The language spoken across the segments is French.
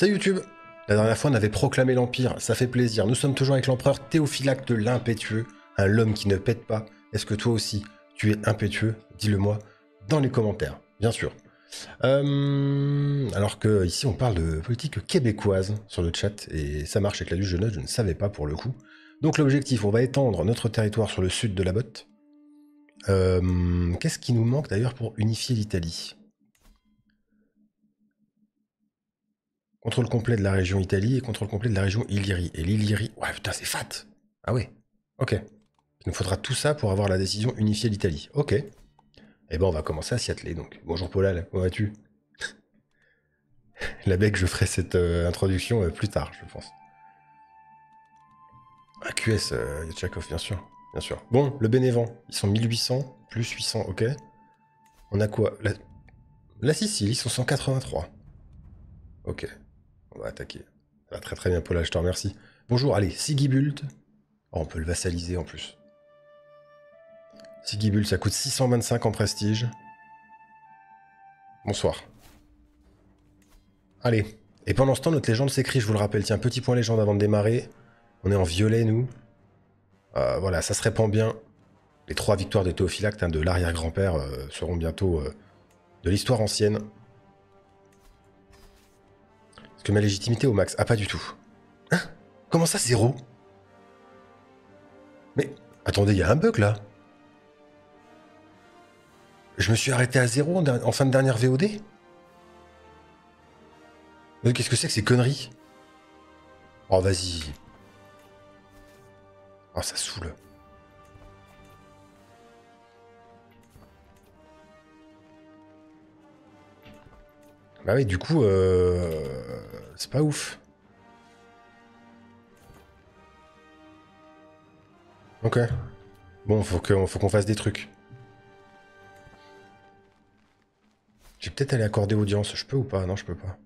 Salut YouTube La dernière fois, on avait proclamé l'Empire, ça fait plaisir. Nous sommes toujours avec l'empereur Théophylacte l'impétueux, un l'homme qui ne pète pas. Est-ce que toi aussi, tu es impétueux? Dis-le moi dans les commentaires, bien sûr. Euh, alors que ici, on parle de politique québécoise sur le chat, et ça marche avec la du je je ne savais pas pour le coup. Donc l'objectif, on va étendre notre territoire sur le sud de la botte. Euh, qu'est-ce qui nous manque d'ailleurs pour unifier l'Italie? Contrôle complet de la région Italie et contrôle complet de la région Illyrie. Et l'Illyrie... Ouais, putain, c'est fat Ah ouais, ok. Il nous faudra tout ça pour avoir la décision unifiée l'Italie. Ok. Eh ben, on va commencer à s'y atteler, donc. Bonjour Paulal, comment vas-tu? La bec, je ferai cette euh, introduction euh, plus tard, je pense. AQS, euh, Yachakov, bien sûr. Bien sûr. Bon, le Bénévent, ils sont 1800, plus 800, ok. On a quoi? La... la Sicile, ils sont 183. Ok. On va attaquer. Va très très bien, Paul, je te remercie. Bonjour, allez, Sigibult. Oh, on peut le vassaliser en plus. Sigibult, ça coûte 625 en prestige. Bonsoir. Allez. Et pendant ce temps, notre légende s'écrit, je vous le rappelle. Tiens, petit point légende avant de démarrer. On est en violet, nous. Euh, voilà, ça se répand bien. Les trois victoires de Théophylacte, hein, de l'arrière-grand-père, euh, seront bientôt euh, de l'histoire ancienne. Est-ce que ma légitimité au max Ah, pas du tout. Hein? Comment ça, zéro? Mais, attendez, il y a un bug, là Je me suis arrêté à zéro en, fin de dernière VOD Qu'est-ce que c'est que ces conneries? Oh, vas-y. Oh, ça saoule. Bah oui, du coup, euh, c'est pas ouf. Ok. Bon, faut qu'on fasse des trucs. J'ai peut-être aller accorder audience. Je peux ou pas? Non, je peux pas.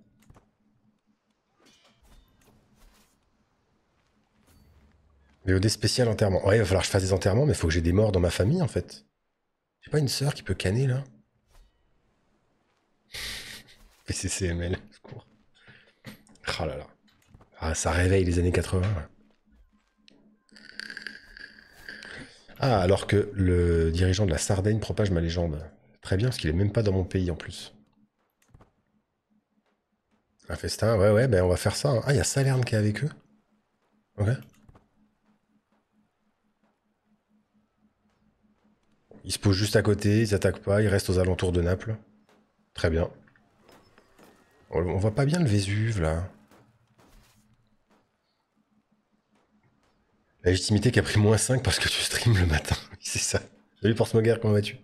VOD spécial enterrement. Ouais, il va falloir que je fasse des enterrements, mais il faut que j'ai des morts dans ma famille, en fait. J'ai pas une sœur qui peut canner, là? PCCML. Oh là là. Ah, ça réveille les années 80. Ah, alors que le dirigeant de la Sardaigne propage ma légende. Très bien, parce qu'il est même pas dans mon pays en plus. Un festin, ouais, ouais, ben on va faire ça. Hein. Ah, il y a Salerne qui est avec eux. Ok. Ils se posent juste à côté, ils attaquent pas, ils restent aux alentours de Naples. Très bien. On voit pas bien le Vésuve, là. Légitimité qui a pris moins 5 parce que tu streams le matin. c'est ça. Salut Portsmoguer, comment vas-tu?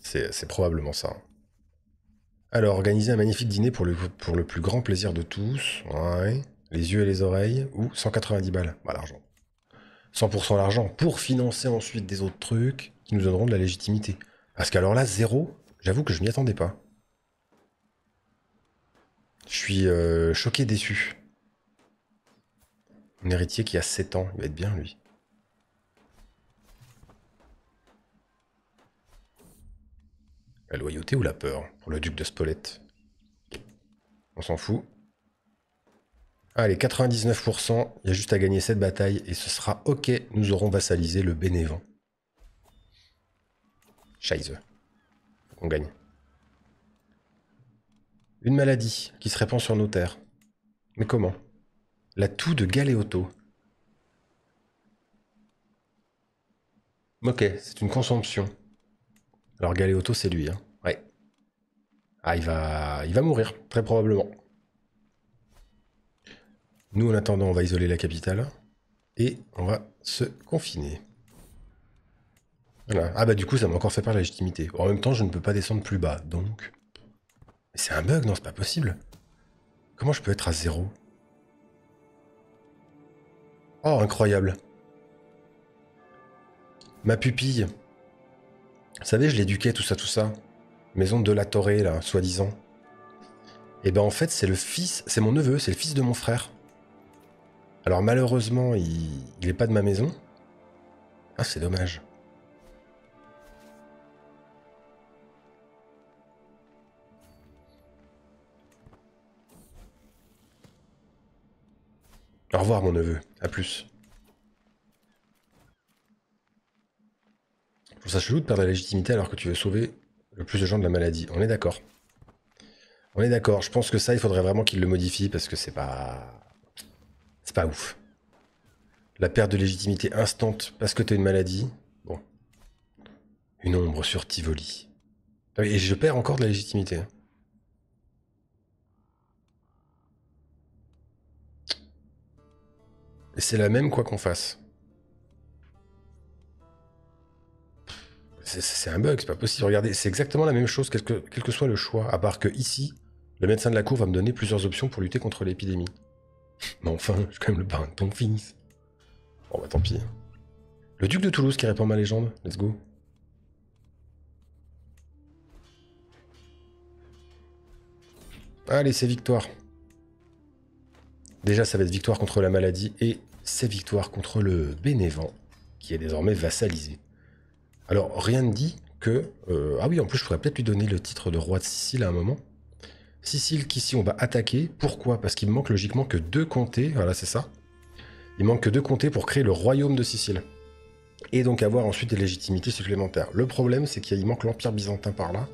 C'est probablement ça. Alors, organiser un magnifique dîner pour le, pour le plus grand plaisir de tous. Ouais. Les yeux et les oreilles. Ou 190 balles. Bah, l'argent. 100% l'argent pour financer ensuite des autres trucs qui nous donneront de la légitimité. Parce qu'alors là, zéro, J'avoue que je m'y attendais pas. Je suis euh, choqué, déçu. Un héritier qui a 7 ans, il va être bien lui. La loyauté ou la peur pour le duc de Spolette On s'en fout. Allez, 99%, il y a juste à gagner cette bataille et ce sera ok, nous aurons vassalisé le Bénévent. Scheiße gagne. Une maladie qui se répand sur nos terres. Mais comment? La toux de Galéoto. Ok, c'est une consomption. Alors Galéoto, c'est lui, hein. Ouais. Ah, il va, il va mourir, très probablement. Nous, en attendant, on va isoler la capitale. Et on va se confiner. Ah bah du coup, ça m'a encore fait perdre la légitimité. En même temps, je ne peux pas descendre plus bas, donc... C'est un bug, non, c'est pas possible. Comment je peux être à zéro? Oh, incroyable. Ma pupille. Vous savez, je l'éduquais, tout ça, tout ça. Maison de la Torre, là, soi-disant. Et eh ben en fait, c'est le fils, c'est mon neveu, c'est le fils de mon frère. Alors malheureusement, il, il est pas de ma maison. Ah, c'est dommage. Au revoir, mon neveu. À plus. Je trouve ça chelou de perdre la légitimité alors que tu veux sauver le plus de gens de la maladie. On est d'accord. On est d'accord. Je pense que ça, il faudrait vraiment qu'il le modifie parce que c'est pas. C'est pas ouf. La perte de légitimité instante parce que t'as une maladie. Bon. Une ombre sur Tivoli. Ah Et je perds encore de la légitimité. Et c'est la même quoi qu'on fasse. C'est un bug, c'est pas possible. Regardez, c'est exactement la même chose, quel que, quel que, soit le choix. À part que ici, le médecin de la cour va me donner plusieurs options pour lutter contre l'épidémie. Mais enfin, je suis quand même le parrain de ton fils. Bon bah tant pis. Le duc de Toulouse qui répand ma légende. Let's go. Allez, c'est victoire. Déjà, ça va être victoire contre la maladie et c'est victoire contre le Bénévent, qui est désormais vassalisé. Alors, rien ne dit que... Euh, ah oui, en plus, je pourrais peut-être lui donner le titre de roi de Sicile à un moment. Sicile qu'ici, on va attaquer. Pourquoi? Parce qu'il manque logiquement que deux comtés. Voilà, c'est ça. Il manque que deux comtés pour créer le royaume de Sicile. Et donc avoir ensuite des légitimités supplémentaires. Le problème, c'est qu'il manque l'Empire byzantin par là.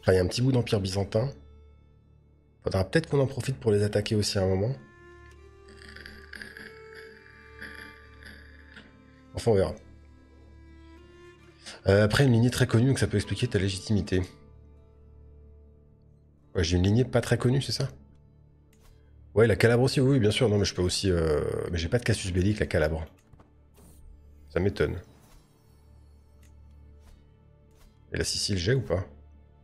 Enfin, il y a un petit bout d'Empire byzantin. Faudra peut-être qu'on en profite pour les attaquer aussi à un moment. Enfin, on verra. Euh, après, une lignée très connue, donc ça peut expliquer ta légitimité. Ouais, j'ai une lignée pas très connue, c'est ça? Ouais, la Calabre aussi, oui, bien sûr. Non, mais je peux aussi... Euh... Mais j'ai pas de Cassius Belli la Calabre. Ça m'étonne. Et la Sicile, j'ai ou pas?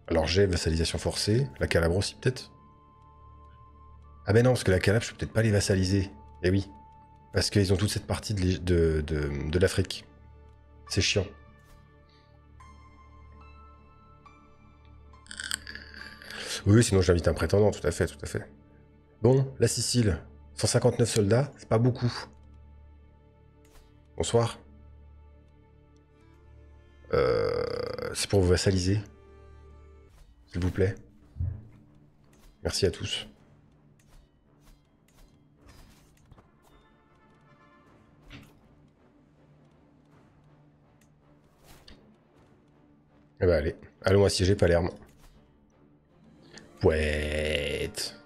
Alors j'ai vassalisation forcée. La Calabre aussi, peut-être? Ah ben non, parce que la Calabre, je peux peut-être pas les vassaliser. Eh oui. Parce qu'ils ont toute cette partie de, de, de l'Afrique. C'est chiant. Oui, sinon j'invite un prétendant, tout à fait, tout à fait. Bon, la Sicile, 159 soldats, c'est pas beaucoup. Bonsoir. Euh, c'est pour vous vassaliser. S'il vous plaît. Merci à tous. Eh ben allez, allons assiéger Palerme. Pouette.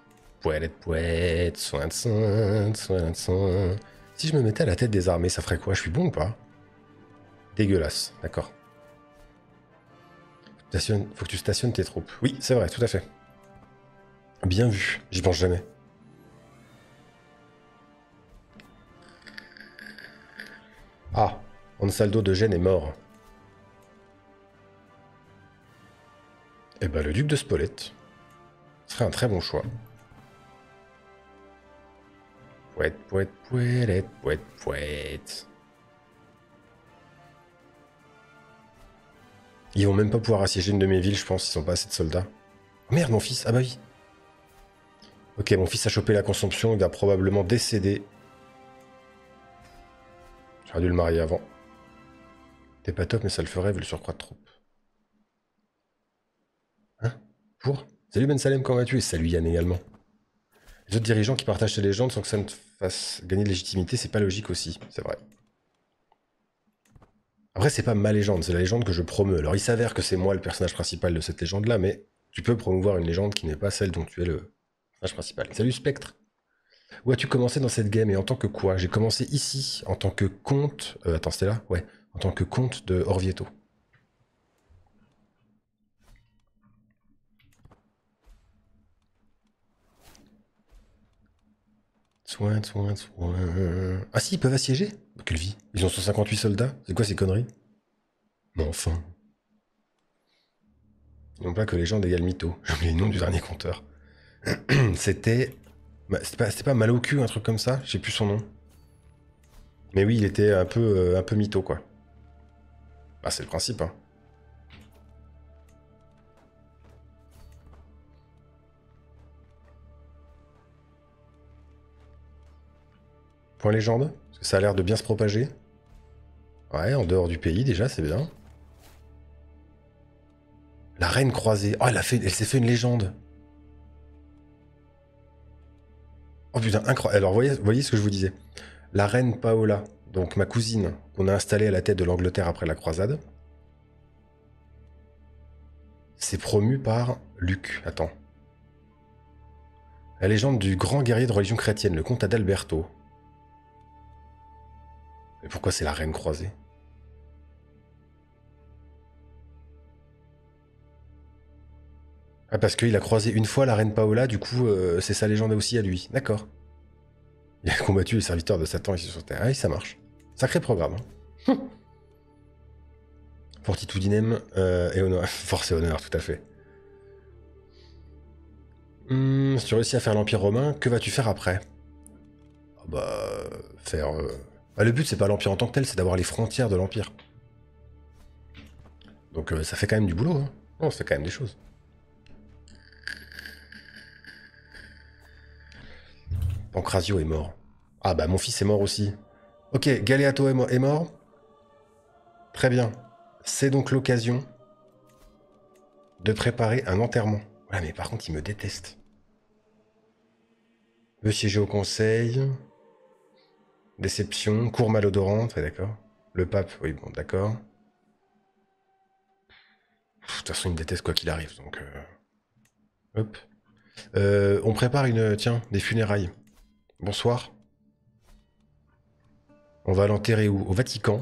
Pouette, pouette. Soin de soin, soin de soin. Si je me mettais à la tête des armées, ça ferait quoi? Je suis bon ou pas? Dégueulasse, d'accord. Faut que tu stationnes tes troupes. Oui, c'est vrai, tout à fait. Bien vu, j'y pense jamais. Ah, Ansaldo de Gênes est mort. Eh ben, le duc de Spolette serait un très bon choix. Pouette, pouette, pouette, pouette, pouette. Ils vont même pas pouvoir assiéger une de mes villes, je pense, ils sont pas assez de soldats. Oh merde, mon fils Ah bah oui Ok, mon fils a chopé la consomption, il va probablement décéder. J'aurais dû le marier avant. T'es pas top, mais ça le ferait vu le surcroît de troupes. Hein Salut Ben Salem, comment vas-tu? Et salut Yann également. Les autres dirigeants qui partagent ces légendes sans que ça ne fasse gagner de légitimité, c'est pas logique aussi, c'est vrai. Après, c'est pas ma légende, c'est la légende que je promeus. Alors, il s'avère que c'est moi le personnage principal de cette légende-là, mais tu peux promouvoir une légende qui n'est pas celle dont tu es le personnage principal. Salut Spectre Où as-tu commencé dans cette game et en tant que quoi? J'ai commencé ici, en tant que comte... Euh, attends, c'était là? Ouais, en tant que comte de Orvieto. Ah si, ils peuvent assiéger Quelle vie Ils ont 158 soldats C'est quoi ces conneries Mais enfin. Non pas que les gens égale mytho. J'ai oublié le nom du dernier compteur. C'était... C'était pas, pas mal au cul, un truc comme ça J'ai plus son nom. Mais oui, il était un peu, euh, un peu mytho, quoi. Bah, c'est le principe, hein. Point légende Parce que ça a l'air de bien se propager. Ouais, en dehors du pays déjà, c'est bien. La reine croisée. Oh, elle, elle s'est fait une légende. Oh putain, incroyable. Alors, voyez, voyez ce que je vous disais. La reine Paola, donc ma cousine, qu'on a installée à la tête de l'Angleterre après la croisade, c'est promu par Luc. Attends. La légende du grand guerrier de religion chrétienne, le comte Adalberto. Mais pourquoi c'est la reine croisée? Ah, parce qu'il a croisé une fois la reine Paola, du coup, euh, c'est sa légende aussi à lui. D'accord. Il a combattu les serviteurs de Satan ici sur Terre. Ah, ça marche. Sacré programme. Hein. Fortitudinem euh, et honneur. Force et honneur, tout à fait. Hum, si tu réussis à faire l'Empire romain, que vas-tu faire après? Ah Bah, faire. Euh, bah, le but, c'est pas l'Empire en tant que tel, c'est d'avoir les frontières de l'Empire. Donc, ça fait quand même du boulot. Hein. Non, ça fait quand même des choses. Pancrazio est mort. Ah bah mon fils est mort aussi. Ok, Galeato est mort. Très bien. C'est donc l'occasion de préparer un enterrement. Ouais, mais par contre, il me déteste. Veut siéger au conseil. Déception. Cour malodorante, d'accord. Le pape, oui, bon, d'accord. De toute façon, il me déteste quoi qu'il arrive, donc... Euh, hop. Euh, on prépare une... Tiens, des funérailles. Bonsoir. On va l'enterrer où? Au Vatican.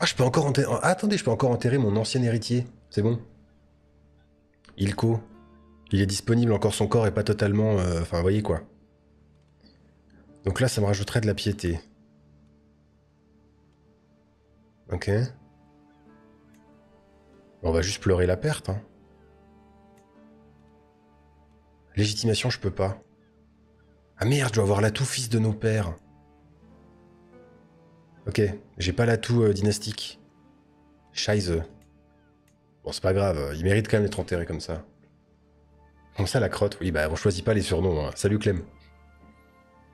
Ah, je peux encore enterrer... Ah, attendez, je peux encore enterrer mon ancien héritier. C'est bon? Ilko. Il est disponible, encore son corps est pas totalement... Euh, enfin, vous voyez quoi. Donc là, ça me rajouterait de la piété. Ok. On va juste pleurer la perte, hein. Légitimation, je peux pas. Ah merde, je dois avoir l'atout fils de nos pères. Ok, j'ai pas l'atout euh, dynastique. Scheiße. Bon, c'est pas grave, il mérite quand même d'être enterré comme ça. Comme ça, la crotte, oui, bah on choisit pas les surnoms. Hein. Salut Clem.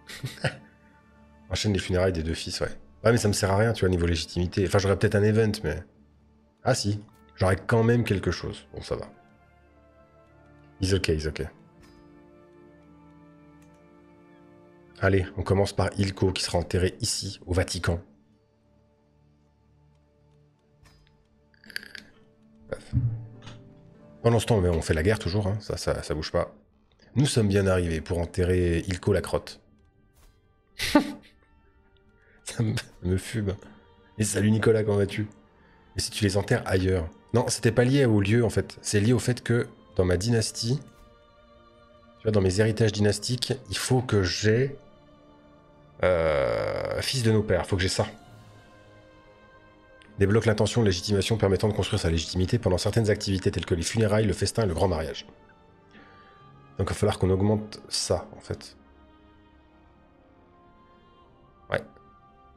Enchaîne les funérailles des deux fils, ouais. Ouais, mais ça me sert à rien, tu vois, niveau légitimité. Enfin, j'aurais peut-être un event, mais... Ah si, j'aurais quand même quelque chose. Bon, ça va. He's ok, he's ok. Allez, on commence par Ilko qui sera enterré ici, au Vatican. Pendant ce temps, on fait la guerre toujours, hein. ça, ça, ça bouge pas. Nous sommes bien arrivés pour enterrer Ilko la crotte. ça me, fume. Et salut Nicolas, comment vas-tu? Et si tu les enterres ailleurs? Non, c'était pas lié au lieu en fait. C'est lié au fait que dans ma dynastie, tu vois, dans mes héritages dynastiques, il faut que j'ai euh, fils de nos pères, faut que j'ai ça. Débloque l'intention de légitimation permettant de construire sa légitimité pendant certaines activités telles que les funérailles, le festin et le grand mariage. Donc il va falloir qu'on augmente ça, en fait.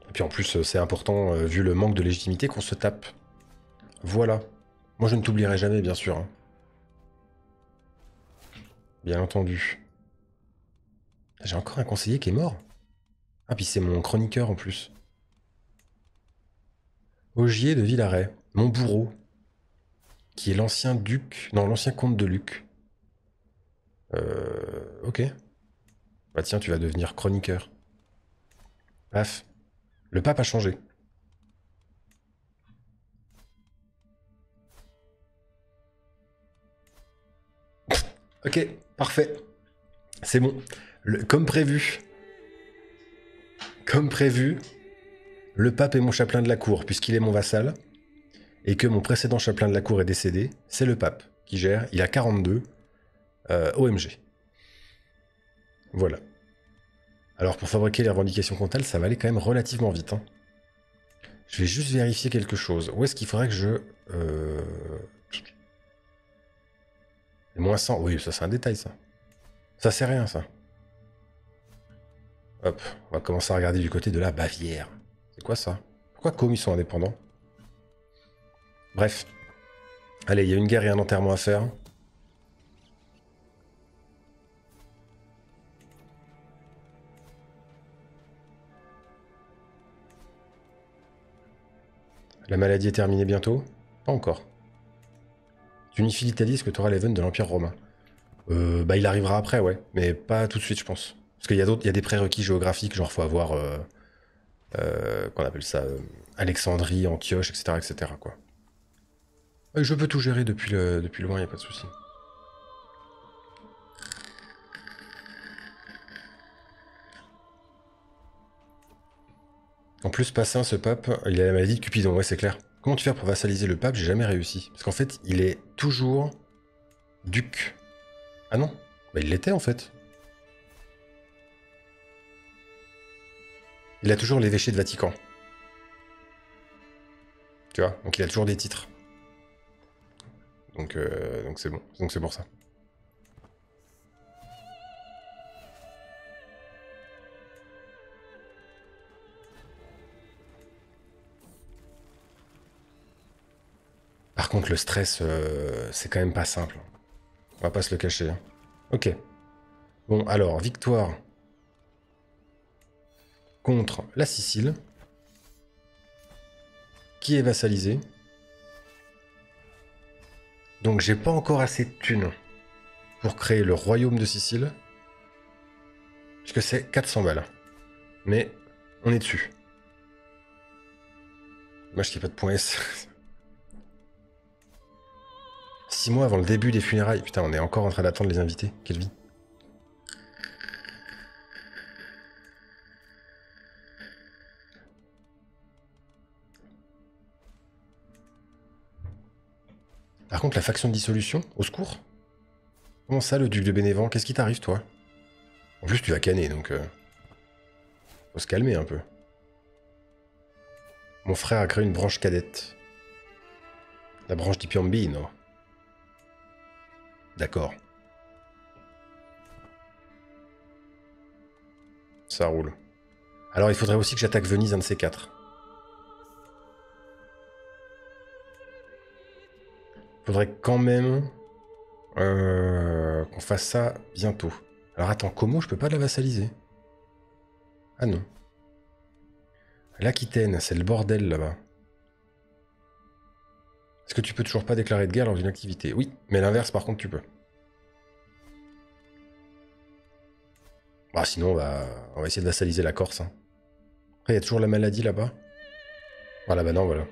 Et puis en plus, c'est important, euh, vu le manque de légitimité, qu'on se tape. Voilà. Moi, je ne t'oublierai jamais, bien sûr. Hein. Bien entendu. J'ai encore un conseiller qui est mort. Ah, puis c'est mon chroniqueur en plus. Augier de Villaret, mon bourreau, qui est l'ancien duc, non, l'ancien comte de Luc. Euh, ok. Bah tiens, tu vas devenir chroniqueur. Paf. Le pape a changé. ok, parfait. C'est bon. comme prévu, comme prévu, le pape est mon chapelain de la cour, puisqu'il est mon vassal, et que mon précédent chapelain de la cour est décédé, c'est le pape qui gère. Il a 42 euh, OMG. Voilà. Alors pour fabriquer les revendications comptables, ça va aller quand même relativement vite. Hein. Je vais juste vérifier quelque chose. Où est-ce qu'il faudrait que je... Euh... Moins 100. Oui, ça c'est un détail ça. Ça c'est rien ça. Hop, on va commencer à regarder du côté de la Bavière. C'est quoi ça? Pourquoi comme ils sont indépendants? Bref. Allez, il y a une guerre et un enterrement à faire. La maladie est terminée bientôt? Pas encore. Tu unifies l'Italie, est-ce que tu auras l'event de l'Empire romain? Euh, bah, il arrivera après, ouais, mais pas tout de suite, je pense. Parce qu'il y a d'autres, il y a des prérequis géographiques, genre faut avoir, euh, euh, qu'on appelle ça, Alexandrie, Antioche, etc., etc., quoi. Je peux tout gérer depuis, loin, y a pas de souci. En plus, Passin, ce pape, il a la maladie de Cupidon, ouais, c'est clair. Comment tu fais pour vassaliser le pape? J'ai jamais réussi. Parce qu'en fait, il est toujours duc. Ah non Bah, il l'était en fait. Il a toujours l'évêché de Vatican. Tu vois? Donc il a toujours des titres. Donc euh, donc c'est bon. Donc c'est pour ça. Par contre, le stress, euh, c'est quand même pas simple. On va pas se le cacher. hein. Ok. Bon, alors, victoire contre la Sicile, qui est vassalisée. Donc, j'ai pas encore assez de thunes pour créer le royaume de Sicile, puisque c'est 400 balles. Mais on est dessus. Qu'il n'y ait pas de point S. Six mois avant le début des funérailles. Putain, on est encore en train d'attendre les invités. Quelle vie. Par contre, la faction de dissolution, au secours? Comment ça, le duc de Bénévent? Qu'est-ce qui t'arrive, toi? En plus, tu vas canner, donc... euh, Faut se calmer un peu. Mon frère a créé une branche cadette. La branche di Piombino. D'accord. Ça roule. Alors il faudrait aussi que j'attaque Venise, un de ces quatre. Faudrait quand même euh, qu'on fasse ça bientôt. Alors attends, Como, je peux pas la vassaliser? Ah non. L'Aquitaine, c'est le bordel là-bas. Est-ce que tu peux toujours pas déclarer de guerre lors d'une activité? Oui, mais l'inverse par contre tu peux. Bah sinon on va, on va essayer de vassaliser la Corse. hein. Après il y a toujours la maladie là-bas? Voilà, bah non, voilà.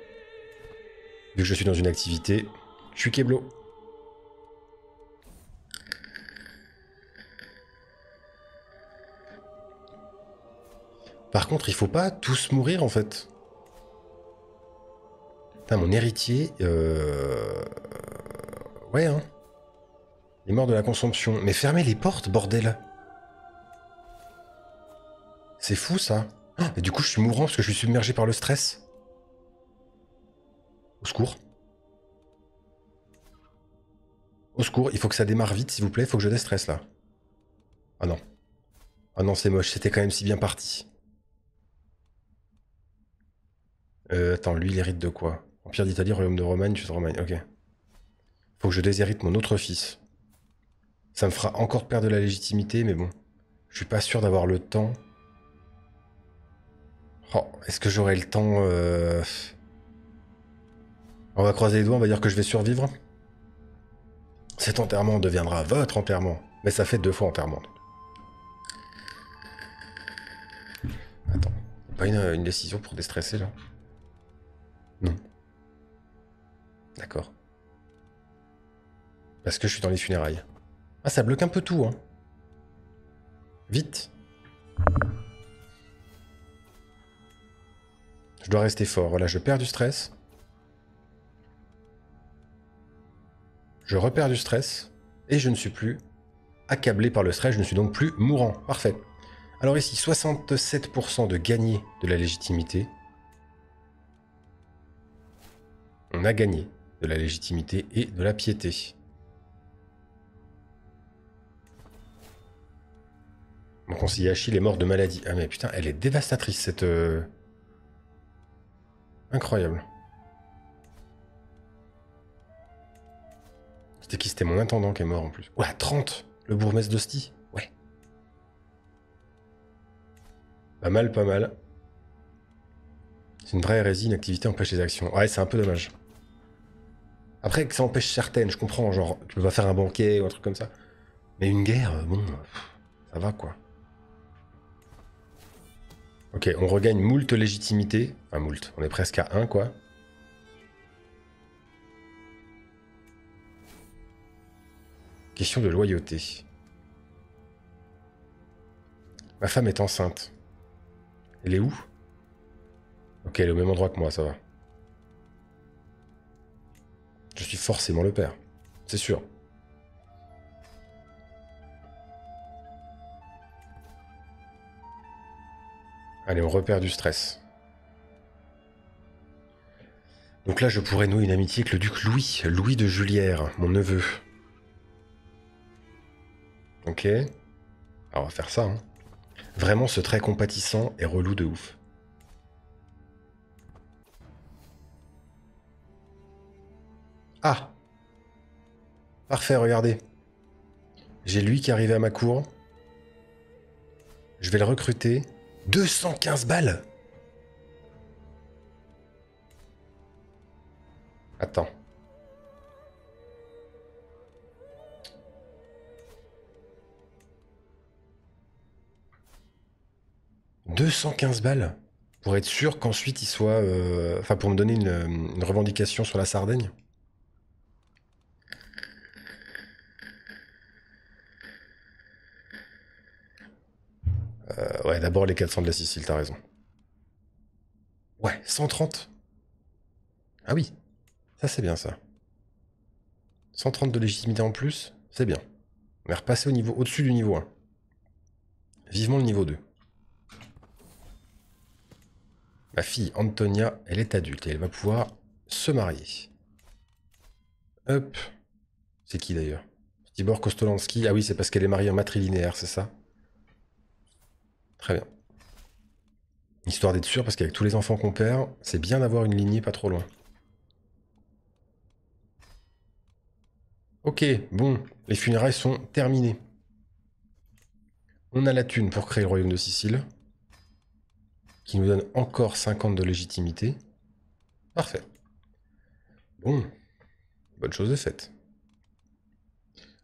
Vu que je suis dans une activité, je suis Keblo. Par contre, il faut pas tous mourir en fait. Putain, mon héritier. Euh... Ouais, hein. Il est mort de la consomption. Mais fermez les portes, bordel. C'est fou ça. Ah, et du coup, je suis mourant parce que je suis submergé par le stress. Au secours. Au secours, il faut que ça démarre vite, s'il vous plaît. Il faut que je déstresse là. Ah non. Ah non, c'est moche. C'était quand même si bien parti. Euh, attends, lui, il hérite de quoi? Empire d'Italie, Royaume de Romagne, Suisse Romagne. Ok. Faut que je déshérite mon autre fils. Ça me fera encore perdre de la légitimité, mais bon. Je suis pas sûr d'avoir le temps. Oh, est-ce que j'aurai le temps euh, On va croiser les doigts, on va dire que je vais survivre. Cet enterrement deviendra votre enterrement. Mais ça fait deux fois enterrement. Attends, pas une décision pour déstresser là? Non. D'accord. Parce que je suis dans les funérailles. Ah, ça bloque un peu tout, hein. Vite. Je dois rester fort. Voilà, je perds du stress. Je repère du stress. Et je ne suis plus accablé par le stress. Je ne suis donc plus mourant. Parfait. Alors ici, 67% de gagné de la légitimité. On a gagné de la légitimité et de la piété. Mon conseiller Achille est mort de maladie. Ah mais putain, elle est dévastatrice cette... euh, Incroyable. C'était qui? C'était mon intendant qui est mort en plus. Ouais, 30 Le bourgmestre d'Hostie Ouais. Pas mal, pas mal. C'est une vraie hérésie, une activité empêche les actions. Ouais, c'est un peu dommage. Après, que ça empêche certaines, je comprends. Genre, tu peux pas faire un banquet ou un truc comme ça. Mais une guerre, bon, ça va quoi. Ok, on regagne moult légitimité. Enfin, moult, on est presque à 1 quoi. Question de loyauté. Ma femme est enceinte. Elle est où? Ok, elle est au même endroit que moi, ça va. Je suis forcément le père. C'est sûr. Allez, on repère du stress. Donc là, je pourrais nouer une amitié avec le duc Louis, Louis de Julière, mon neveu. Ok. Alors, on va faire ça. Hein. Vraiment, ce trait compatissant est relou de ouf. Ah Parfait, regardez. J'ai lui qui est arrivé à ma cour. Je vais le recruter. 215 balles Attends. « 215 balles Pour être sûr qu'ensuite il soit... Euh, enfin, pour me donner une revendication sur la Sardaigne Euh, ouais, d'abord les 400 de la Sicile, t'as raison. Ouais, 130. Ah oui, ça c'est bien ça. 130 de légitimité en plus, c'est bien. On est repassé au niveau au-dessus du niveau 1. Vivement le niveau 2. Ma fille Antonia, elle est adulte et elle va pouvoir se marier. Hop. C'est qui d'ailleurs? Tibor Kostolansky. Ah oui, c'est parce qu'elle est mariée en matrilinéaire, c'est ça? Très bien. Histoire d'être sûr, parce qu'avec tous les enfants qu'on perd, c'est bien d'avoir une lignée pas trop loin. Ok, bon, les funérailles sont terminées. On a la thune pour créer le royaume de Sicile, qui nous donne encore 50 de légitimité. Parfait. Bon, bonne chose est faite.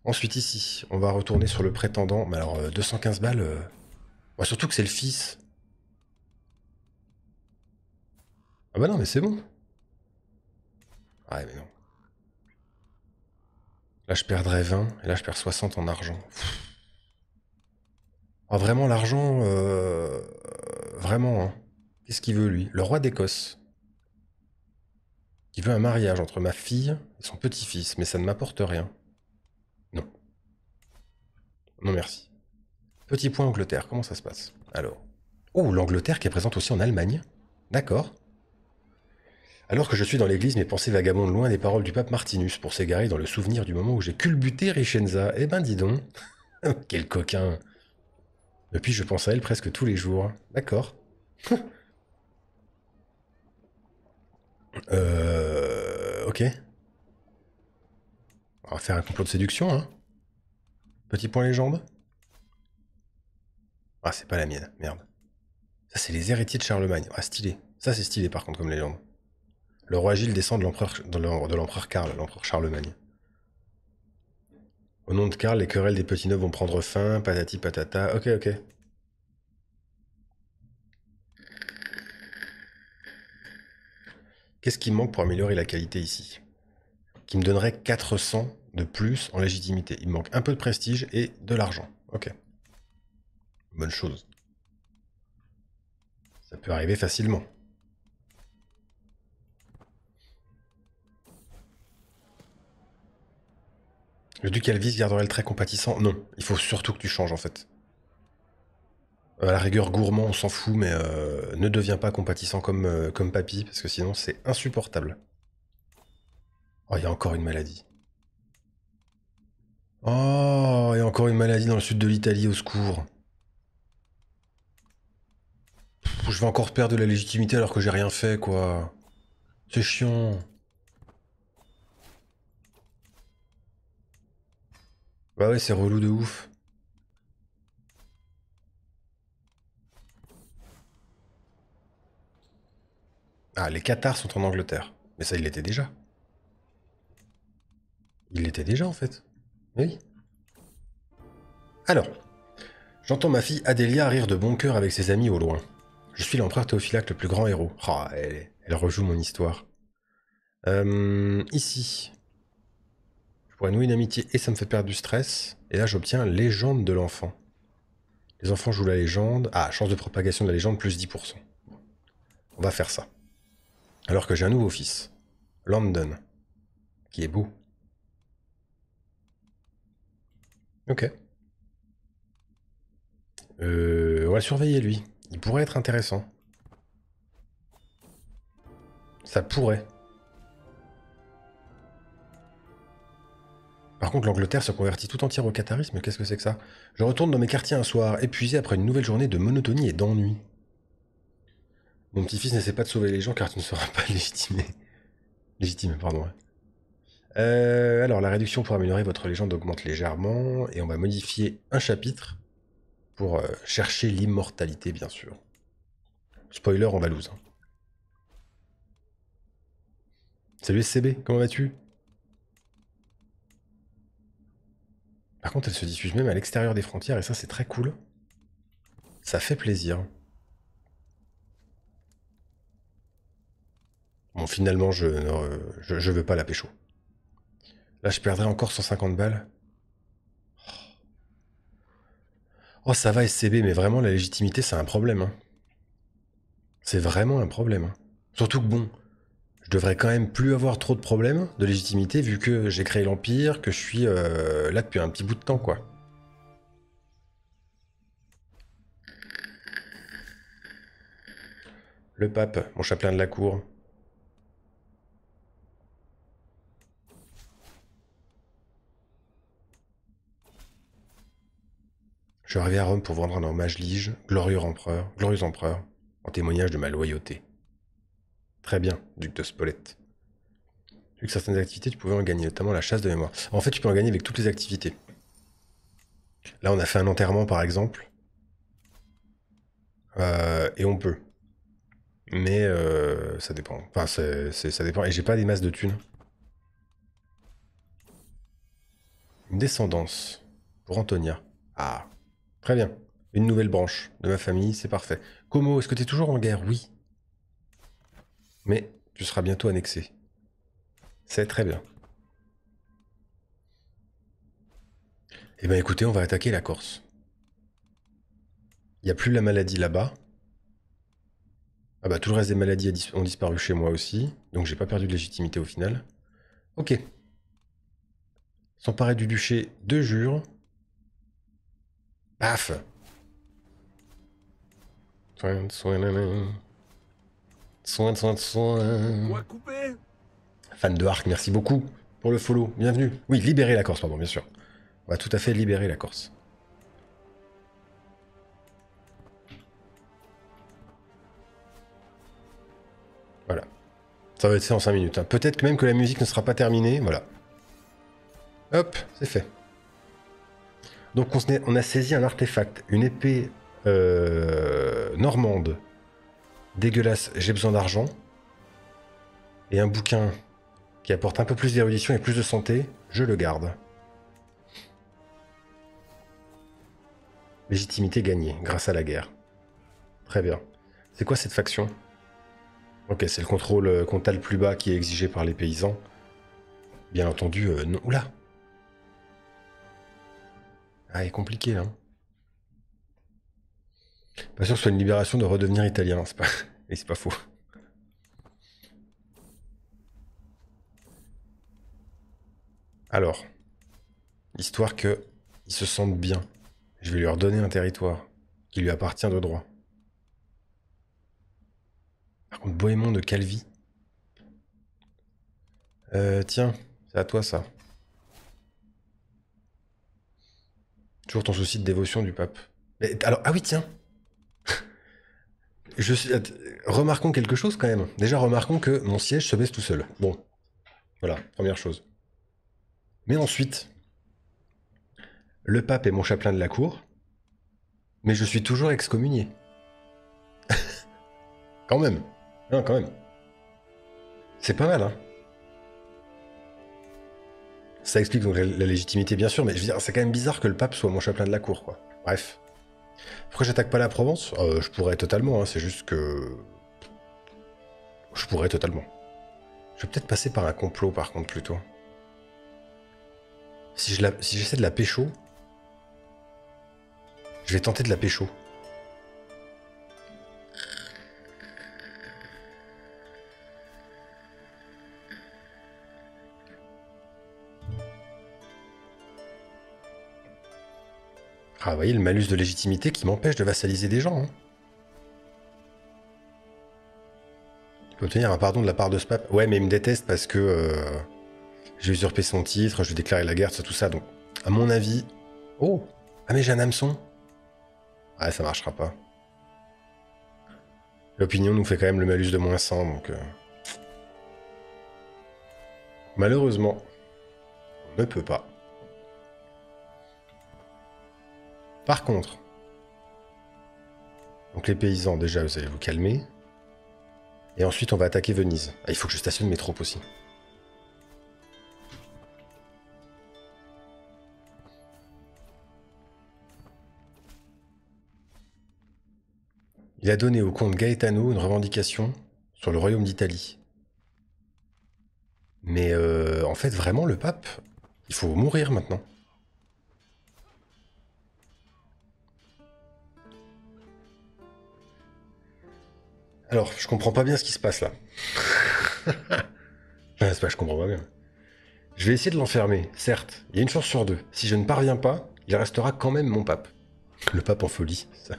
Ensuite ici, on va retourner sur le prétendant. Mais alors, 215 euh, balles... Surtout que c'est le fils. Ah bah non, mais c'est bon. Ouais, mais non. Là, je perdrais 20, et là, je perds 60 en argent. Ah, vraiment, l'argent... Euh, vraiment, hein. Qu'est-ce qu'il veut, lui? Le roi d'Écosse. Il veut un mariage entre ma fille et son petit-fils, mais ça ne m'apporte rien. Non. Non, merci. Petit point Angleterre, comment ça se passe? Alors. Oh, l'Angleterre qui est présente aussi en Allemagne. D'accord. Alors que je suis dans l'église, mes pensées vagabondent loin des paroles du pape Martinus pour s'égarer dans le souvenir du moment où j'ai culbuté Richenza. Eh ben dis donc. Quel coquin. Depuis, je pense à elle presque tous les jours. D'accord. euh... Ok. On va faire un complot de séduction, hein. Petit point légende. Ah, c'est pas la mienne, merde. Ça, c'est les héritiers de Charlemagne. Ah, stylé. Ça, c'est stylé, par contre, comme légende. Le roi Gilles descend de l'empereur Karl, l'empereur Charlemagne. Au nom de Karl, les querelles des petits nobles vont prendre fin, patati patata. Ok, ok. Qu'est-ce qui manque pour améliorer la qualité ici? Qui me donnerait 400 de plus en légitimité. Il me manque un peu de prestige et de l'argent. Ok. Bonne chose. Ça peut arriver facilement. Le duc Alvis garderait le trait compatissant? Non, il faut surtout que tu changes en fait. À la rigueur gourmand, on s'en fout, mais euh, ne deviens pas compatissant comme, euh, comme papy, parce que sinon c'est insupportable. Oh, il y a encore une maladie. Oh, il y a encore une maladie dans le sud de l'Italie, au secours. Je vais encore perdre de la légitimité alors que j'ai rien fait, quoi. C'est chiant. Bah ouais, c'est relou de ouf. Ah, les Qatars sont en Angleterre. Mais ça, il l'était déjà. Il l'était déjà, en fait. Oui. Alors, j'entends ma fille Adélia rire de bon cœur avec ses amis au loin. Je suis l'empereur Théophylact, le plus grand héros. Ah, elle, rejoue mon histoire. Euh, ici, je pourrais nouer une amitié et ça me fait perdre du stress. Et là, j'obtiens légende de l'enfant. Les enfants jouent la légende. Ah, chance de propagation de la légende, plus 10%. On va faire ça. Alors que j'ai un nouveau fils. London. Qui est beau. Ok. Euh, on va surveiller lui. Il pourrait être intéressant. Ça pourrait. Par contre, l'Angleterre se convertit tout entière au catharisme. Qu'est-ce que c'est que ça? Je retourne dans mes quartiers un soir, épuisé après une nouvelle journée de monotonie et d'ennui. Mon petit-fils n'essaie pas de sauver les gens car tu ne seras pas légitimé. Légitime, pardon. Euh, alors, la réduction pour améliorer votre légende augmente légèrement et on va modifier un chapitre pour euh, chercher l'immortalité, bien sûr. Spoiler, on va lose. Hein. Salut SCB, comment vas-tu? Par contre, elle se diffuse même à l'extérieur des frontières, et ça, c'est très cool. Ça fait plaisir. Bon, finalement, je, je, veux pas la pécho. Là, je perdrais encore 150 balles. Oh, ça va, SCB, mais vraiment, la légitimité, c'est un problème. Hein. C'est vraiment un problème. Hein. Surtout que bon, je devrais quand même plus avoir trop de problèmes de légitimité vu que j'ai créé l'Empire, que je suis euh, là depuis un petit bout de temps, quoi. Le pape, mon chapelain de la cour. Je reviens à Rome pour vendre un hommage lige, glorieux empereur, glorieux empereur, en témoignage de ma loyauté. Très bien, duc de Spolette. Vu que certaines activités, tu pouvais en gagner, notamment la chasse de mémoire. En fait, tu peux en gagner avec toutes les activités. Là, on a fait un enterrement, par exemple. Euh, et on peut. Mais euh, ça dépend. Enfin, ça dépend. Et j'ai pas des masses de thunes. Une descendance pour Antonia. Ah, très bien. Une nouvelle branche de ma famille, c'est parfait. Como, est-ce que tu es toujours en guerre? Oui. Mais tu seras bientôt annexé. C'est très bien. Eh bien écoutez, on va attaquer la Corse. Il n'y a plus la maladie là-bas. Ah bah tout le reste des maladies ont disparu chez moi aussi, donc j'ai pas perdu de légitimité au final. Ok. S'emparer du duché de Jure. Paf Soin, soin, soin. Fan de Arc, merci beaucoup pour le follow. Bienvenue. Oui, libérer la Corse, pardon, bien sûr. On va tout à fait libérer la Corse. Voilà. Ça va être fait en 5 minutes. Hein. Peut-être que même que la musique ne sera pas terminée. Voilà. Hop, c'est fait. Donc on, a saisi un artefact, une épée euh, normande dégueulasse, j'ai besoin d'argent. Et un bouquin qui apporte un peu plus d'érudition et plus de santé, je le garde. Légitimité gagnée grâce à la guerre. Très bien. C'est quoi cette faction? Ok, c'est le contrôle euh, comptable plus bas qui est exigé par les paysans. Bien entendu, euh, non. Oula Ah, est compliqué. Hein. Pas sûr que ce soit une libération de redevenir italien, c'est pas... et c'est pas faux. Alors, histoire que il se sente bien, je vais lui redonner un territoire qui lui appartient de droit. Par contre, Bohémond de Calvi. Euh, tiens, c'est à toi ça. Toujours ton souci de dévotion du pape. Mais, alors, ah oui, tiens, suis... Remarquons quelque chose quand même. Déjà, remarquons que mon siège se baisse tout seul. Bon, voilà, première chose. Mais ensuite, le pape est mon chapelain de la cour, mais je suis toujours excommunié. quand même. Quand même. C'est pas mal, hein. Ça explique donc la, légitimité, bien sûr, mais je veux dire, c'est quand même bizarre que le pape soit mon chapelain de la cour, quoi. Bref. Pourquoi j'attaque pas la Provence? Euh, Je pourrais totalement, hein, c'est juste que... Je pourrais totalement. Je vais peut-être passer par un complot, par contre, plutôt. Si j'essaie si de la pécho, je vais tenter de la pécho. Ah, vous voyez le malus de légitimité qui m'empêche de vassaliser des gens. Hein. Il peut obtenir un pardon de la part de ce pape. Ouais, mais il me déteste parce que euh, j'ai usurpé son titre, je déclarer la guerre, tout ça. Donc, à mon avis. Oh Ah, mais j'ai un hameçon Ah, ça marchera pas. L'opinion nous fait quand même le malus de moins 100, donc. Euh, malheureusement, on ne peut pas. Par contre, donc les paysans, déjà, vous allez vous calmer. Et ensuite, on va attaquer Venise. Ah, il faut que je stationne mes troupes aussi. Il a donné au comte Gaetano une revendication sur le royaume d'Italie. Mais euh, en fait, vraiment, le pape, il faut mourir maintenant. Alors, je comprends pas bien ce qui se passe là. c'est pas, je comprends pas bien. Je vais essayer de l'enfermer, certes. Il y a une chance sur deux. Si je ne parviens pas, il restera quand même mon pape. Le pape en folie, ça.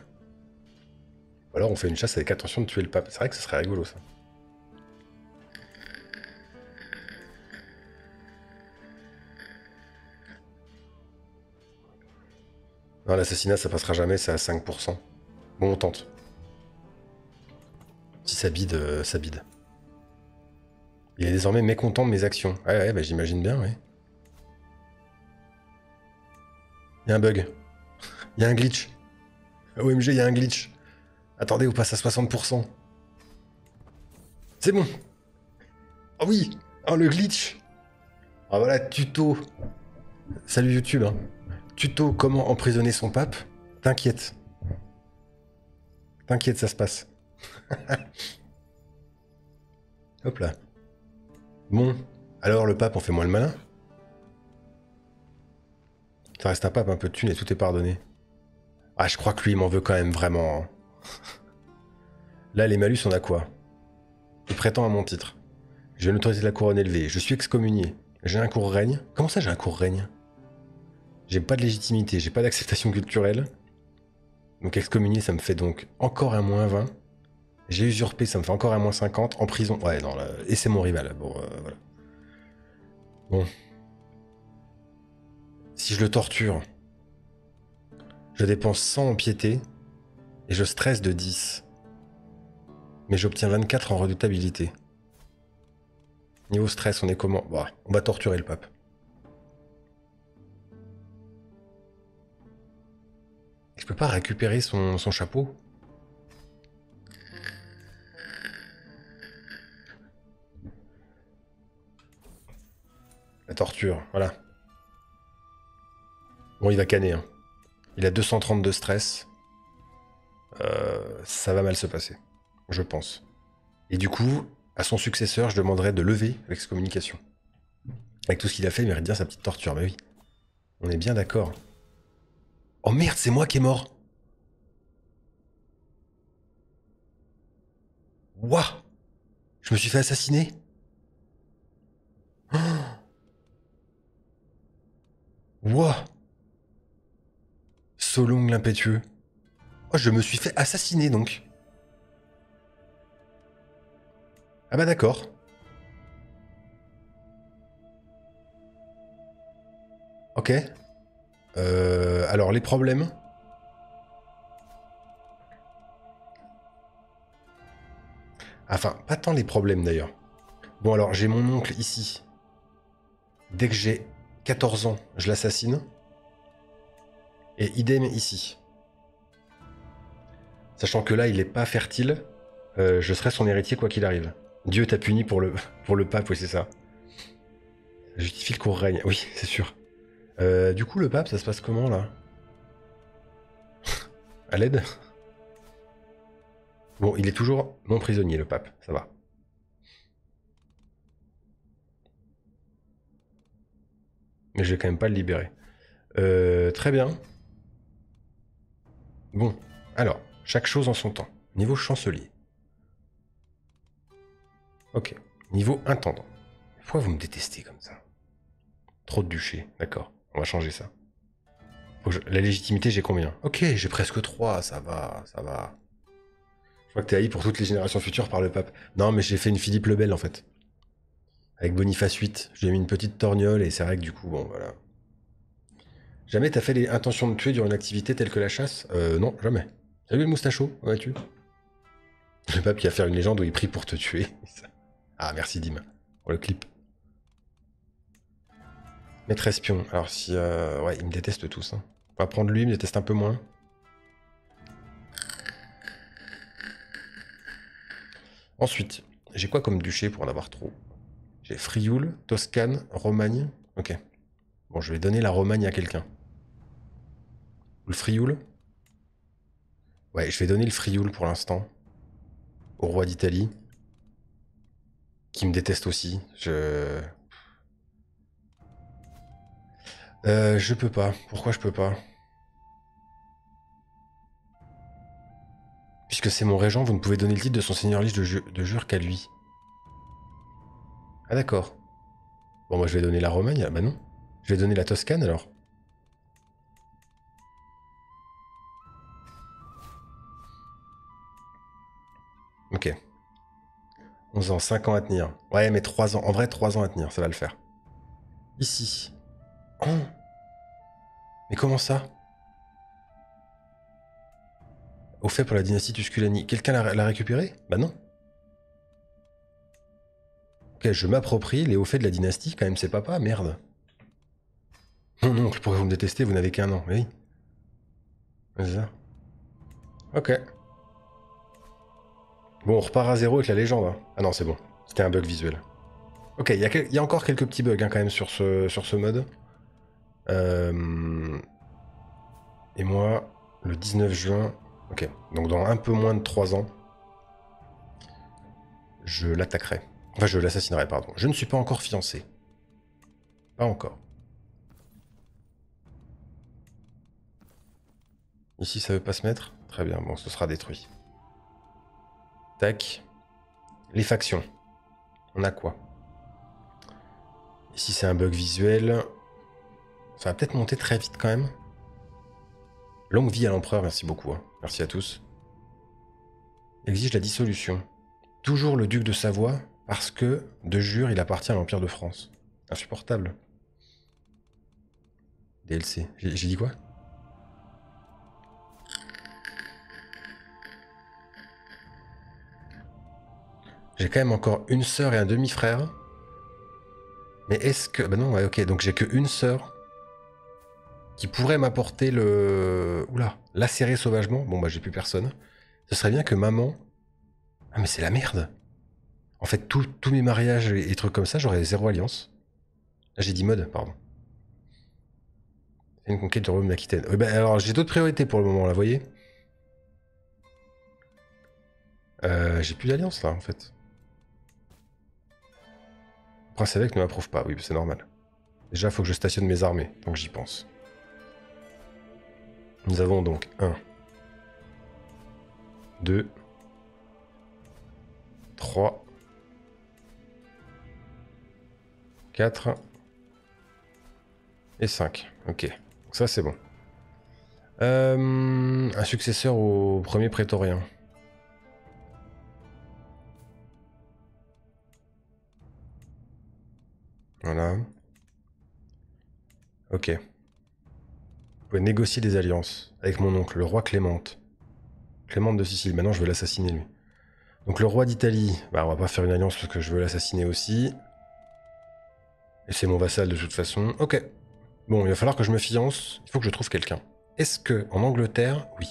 Ou alors on fait une chasse avec attention de tuer le pape. C'est vrai que ce serait rigolo ça. Non, l'assassinat ça passera jamais, c'est à 5%. Bon, on tente. Si ça bide, euh, ça bide. Il est désormais mécontent de mes actions. Ouais, ouais, bah j'imagine bien, ouais. Il y a un bug. Il y a un glitch. OMG, il y a un glitch. Attendez, on passe à 60%. C'est bon. Oh oui Oh, le glitch Ah voilà, tuto. Salut YouTube. Hein. Tuto comment emprisonner son pape. T'inquiète. T'inquiète, ça se passe. Hop là. Bon, alors le pape, on fait moins le malin Ça reste un pape, un peu de thune et tout est pardonné. Ah, je crois que lui, il m'en veut quand même vraiment. Hein. Là, les malus, on a quoi? Il prétend à mon titre. J'ai une autorité de la couronne élevée. Je suis excommunié. J'ai un court règne. Comment ça, j'ai un court règne? J'ai pas de légitimité, j'ai pas d'acceptation culturelle. Donc excommunié, ça me fait donc encore un moins 20. J'ai usurpé, ça me fait encore un moins 50. En prison, ouais, non, et c'est mon rival. Bon, euh. Bon. Si je le torture, je dépense 100 en piété et je stresse de 10. Mais j'obtiens 24 en redoutabilité. Niveau stress, on est comment? Bah, On va torturer le pape. Je peux pas récupérer son chapeau? Torture, voilà. Bon, il va canner. Hein. Il a 230 de stress. Euh, ça va mal se passer, je pense. Et du coup, à son successeur, je demanderai de lever l'excommunication. Avec tout ce qu'il a fait, il mérite bien sa petite torture, mais oui. On est bien d'accord. Oh merde, c'est moi qui est mort Wouah Je me suis fait assassiner oh Wouah Solong l'impétueux. Oh, je me suis fait assassiner donc. Ah bah d'accord. Ok. Euh, alors les problèmes. Enfin, pas tant les problèmes d'ailleurs. Bon alors j'ai mon oncle ici. Dès que j'ai 14 ans, je l'assassine. Et idem ici. Sachant que là, il n'est pas fertile, euh, je serai son héritier quoi qu'il arrive. Dieu t'a puni pour le, pape, oui, c'est ça. Justifie le court règne. Oui, c'est sûr. Euh, du coup, le pape, ça se passe comment là? À l'aide? Bon, il est toujours mon prisonnier, le pape. Ça va. Mais je vais quand même pas le libérer. Euh, très bien. Bon, alors, chaque chose en son temps. Niveau chancelier. Ok. Niveau intendant. Pourquoi vous me détestez comme ça? Trop de duché, d'accord. On va changer ça. La légitimité, j'ai combien? Ok, j'ai presque 3, ça va, ça va. Je crois que t'es haï pour toutes les générations futures par le pape. Non, mais j'ai fait une Philippe le Bel en fait. Avec Boniface 8, j'ai mis une petite torgnole et c'est vrai que du coup, bon, voilà. Jamais t'as fait les intentions de tuer durant une activité telle que la chasse? Euh, non, jamais. Vu le moustacho Ouais, tu Le pape qui a fait une légende où il prie pour te tuer. ah, merci Dim pour le clip. Maître espion. Alors si... Euh, ouais, ils me détestent tous. Hein. On va prendre lui, il me déteste un peu moins. Ensuite, j'ai quoi comme duché pour en avoir trop? J'ai Frioul, Toscane, Romagne. Ok. Bon, je vais donner la Romagne à quelqu'un. Le Frioul Ouais, je vais donner le Frioul pour l'instant. Au roi d'Italie. Qui me déteste aussi. Je... Euh, je peux pas. Pourquoi je peux pas? Puisque c'est mon régent, vous ne pouvez donner le titre de son seigneur lige de, jure qu'à lui. Ah d'accord. Bon, moi je vais donner la Romagne. Ah bah non. Je vais donner la Toscane alors. Ok. 11 ans, 5 ans à tenir. Ouais, mais 3 ans. En vrai, 3 ans à tenir, ça va le faire. Ici. Oh Mais comment ça? Au fait pour la dynastie Tusculani. Quelqu'un l'a récupéré Bah non. Ok, je m'approprie les hauts faits de la dynastie, quand même, c'est papa, merde. Non, non, pourrais vous me détester, vous n'avez qu'un an, oui. C'est ça. Ok. Bon, on repart à zéro avec la légende. Hein. Ah non, c'est bon. C'était un bug visuel. Ok, il y, a encore quelques petits bugs hein, quand même sur ce, sur ce mode. Euh, et moi, le 19 juin, ok, donc dans un peu moins de 3 ans, je l'attaquerai. Enfin, je l'assassinerai, pardon. Je ne suis pas encore fiancé. Pas encore. Ici, ça veut pas se mettre? Très bien, bon, ce sera détruit. Tac. Les factions. On a quoi? Ici, c'est un bug visuel. Ça va peut-être monter très vite quand même. Longue vie à l'empereur, merci beaucoup. Hein. Merci à tous. Exige la dissolution. Toujours le duc de Savoie, parce que, de jure, il appartient à l'Empire de France. Insupportable. DLC. J'ai dit quoi? J'ai quand même encore une sœur et un demi-frère. Mais est-ce que... Bah non, ouais, ok, donc j'ai qu'une sœur qui pourrait m'apporter le... Oula, lacérer sauvagement. Bon, bah j'ai plus personne. Ce serait bien que maman... Ah mais c'est la merde En fait, tous mes mariages et, trucs comme ça, j'aurais zéro alliance. Là, j'ai dit mode, pardon. C'est une conquête du royaume d'Aquitaine. Oui, bah, alors, j'ai d'autres priorités pour le moment, là, voyez euh, J'ai plus d'alliance, là, en fait. Prince évêque ne m'approuve pas, oui, c'est normal. Déjà, faut que je stationne mes armées, donc j'y pense. Nous avons donc 1, 2, 3, 4 et 5. Ok, ça c'est bon. Euh, un successeur au premier prétorien. Voilà. Ok. Vous pouvez négocier des alliances avec mon oncle, le roi Clémente. Clémente de Sicile. Maintenant, je veux l'assassiner, lui. Donc, le roi d'Italie. Bah, on va pas faire une alliance parce que je veux l'assassiner aussi. C'est mon vassal de toute façon. Ok. Bon, il va falloir que je me fiance. Il faut que je trouve quelqu'un. Est-ce que, en Angleterre, oui.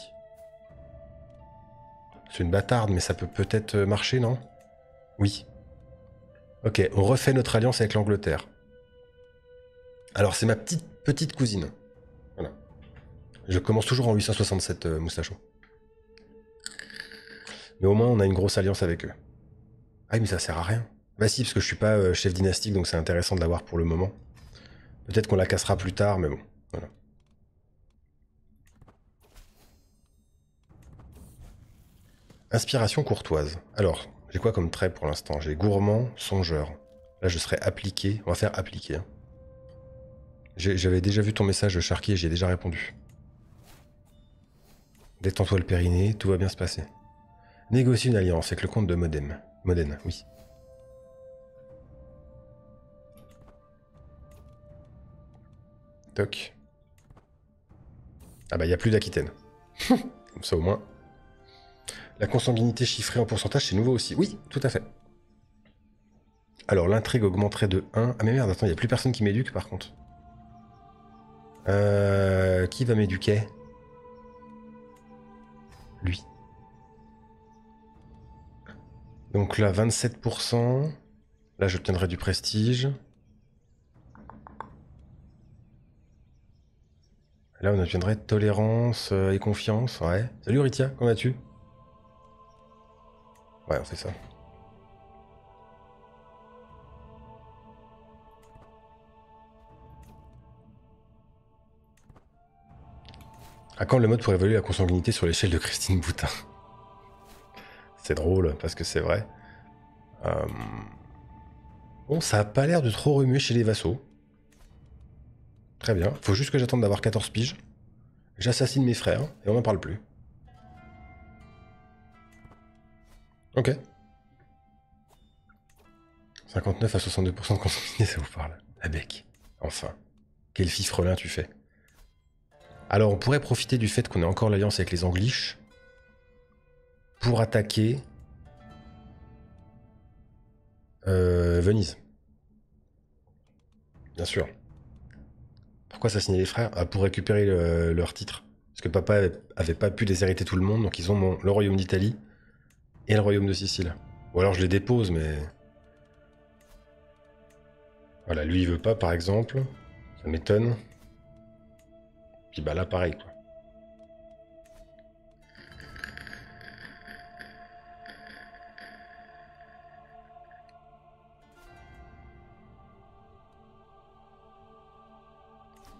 C'est une bâtarde, mais ça peut peut-être marcher, non? Oui. Ok, on refait notre alliance avec l'Angleterre. Alors, c'est ma petite petite cousine. Voilà. Je commence toujours en 867 euh, Moustacho. Mais au moins, on a une grosse alliance avec eux. Ah, mais ça sert à rien. Bah si, parce que je suis pas euh, chef dynastique, donc c'est intéressant de l'avoir pour le moment. Peut-être qu'on la cassera plus tard, mais bon. Inspiration courtoise. Alors, j'ai quoi comme trait pour l'instant? J'ai gourmand, songeur. Là, je serais appliqué. On va faire appliquer. Hein. J'avais déjà vu ton message, Sharky, et j'ai déjà répondu. Détends-toi le périnée, tout va bien se passer. Négocie une alliance avec le comte de Modem. Modène, oui. Toc. Ah bah il n'y a plus d'Aquitaine. Comme ça au moins. La consanguinité chiffrée en pourcentage, c'est nouveau aussi. Oui, tout à fait. Alors l'intrigue augmenterait de 1. Ah mais merde, attends, il n'y a plus personne qui m'éduque par contre. Euh, qui va m'éduquer? Lui. Donc là, 27%. Là, j'obtiendrai du prestige. Là, on obtiendrait tolérance euh, et confiance. Ouais. Salut Ritia, comment vas-tu? Ouais, on fait ça. À quand le mode pour évaluer la consanguinité sur l'échelle de Christine Boutin? C'est drôle, parce que c'est vrai. Euh, bon, ça a pas l'air de trop remuer chez les vassaux. Très bien. Faut juste que j'attende d'avoir 14 piges. J'assassine mes frères, et on n'en parle plus. Ok. 59 à 62% de consanguinité, ça vous parle. La bec. Enfin. Quel fifrelin tu fais. Alors on pourrait profiter du fait qu'on ait encore l'alliance avec les Angliches pour attaquer euh, Venise. Bien sûr. Pourquoi assassiner les frères? Ah, Pour récupérer leur titre. Parce que papa avait, pas pu déshériter tout le monde, donc ils ont le royaume d'Italie et le royaume de Sicile. Ou alors je les dépose, mais... Voilà, lui il veut pas par exemple. Ça m'étonne. Puis bah là, pareil, quoi.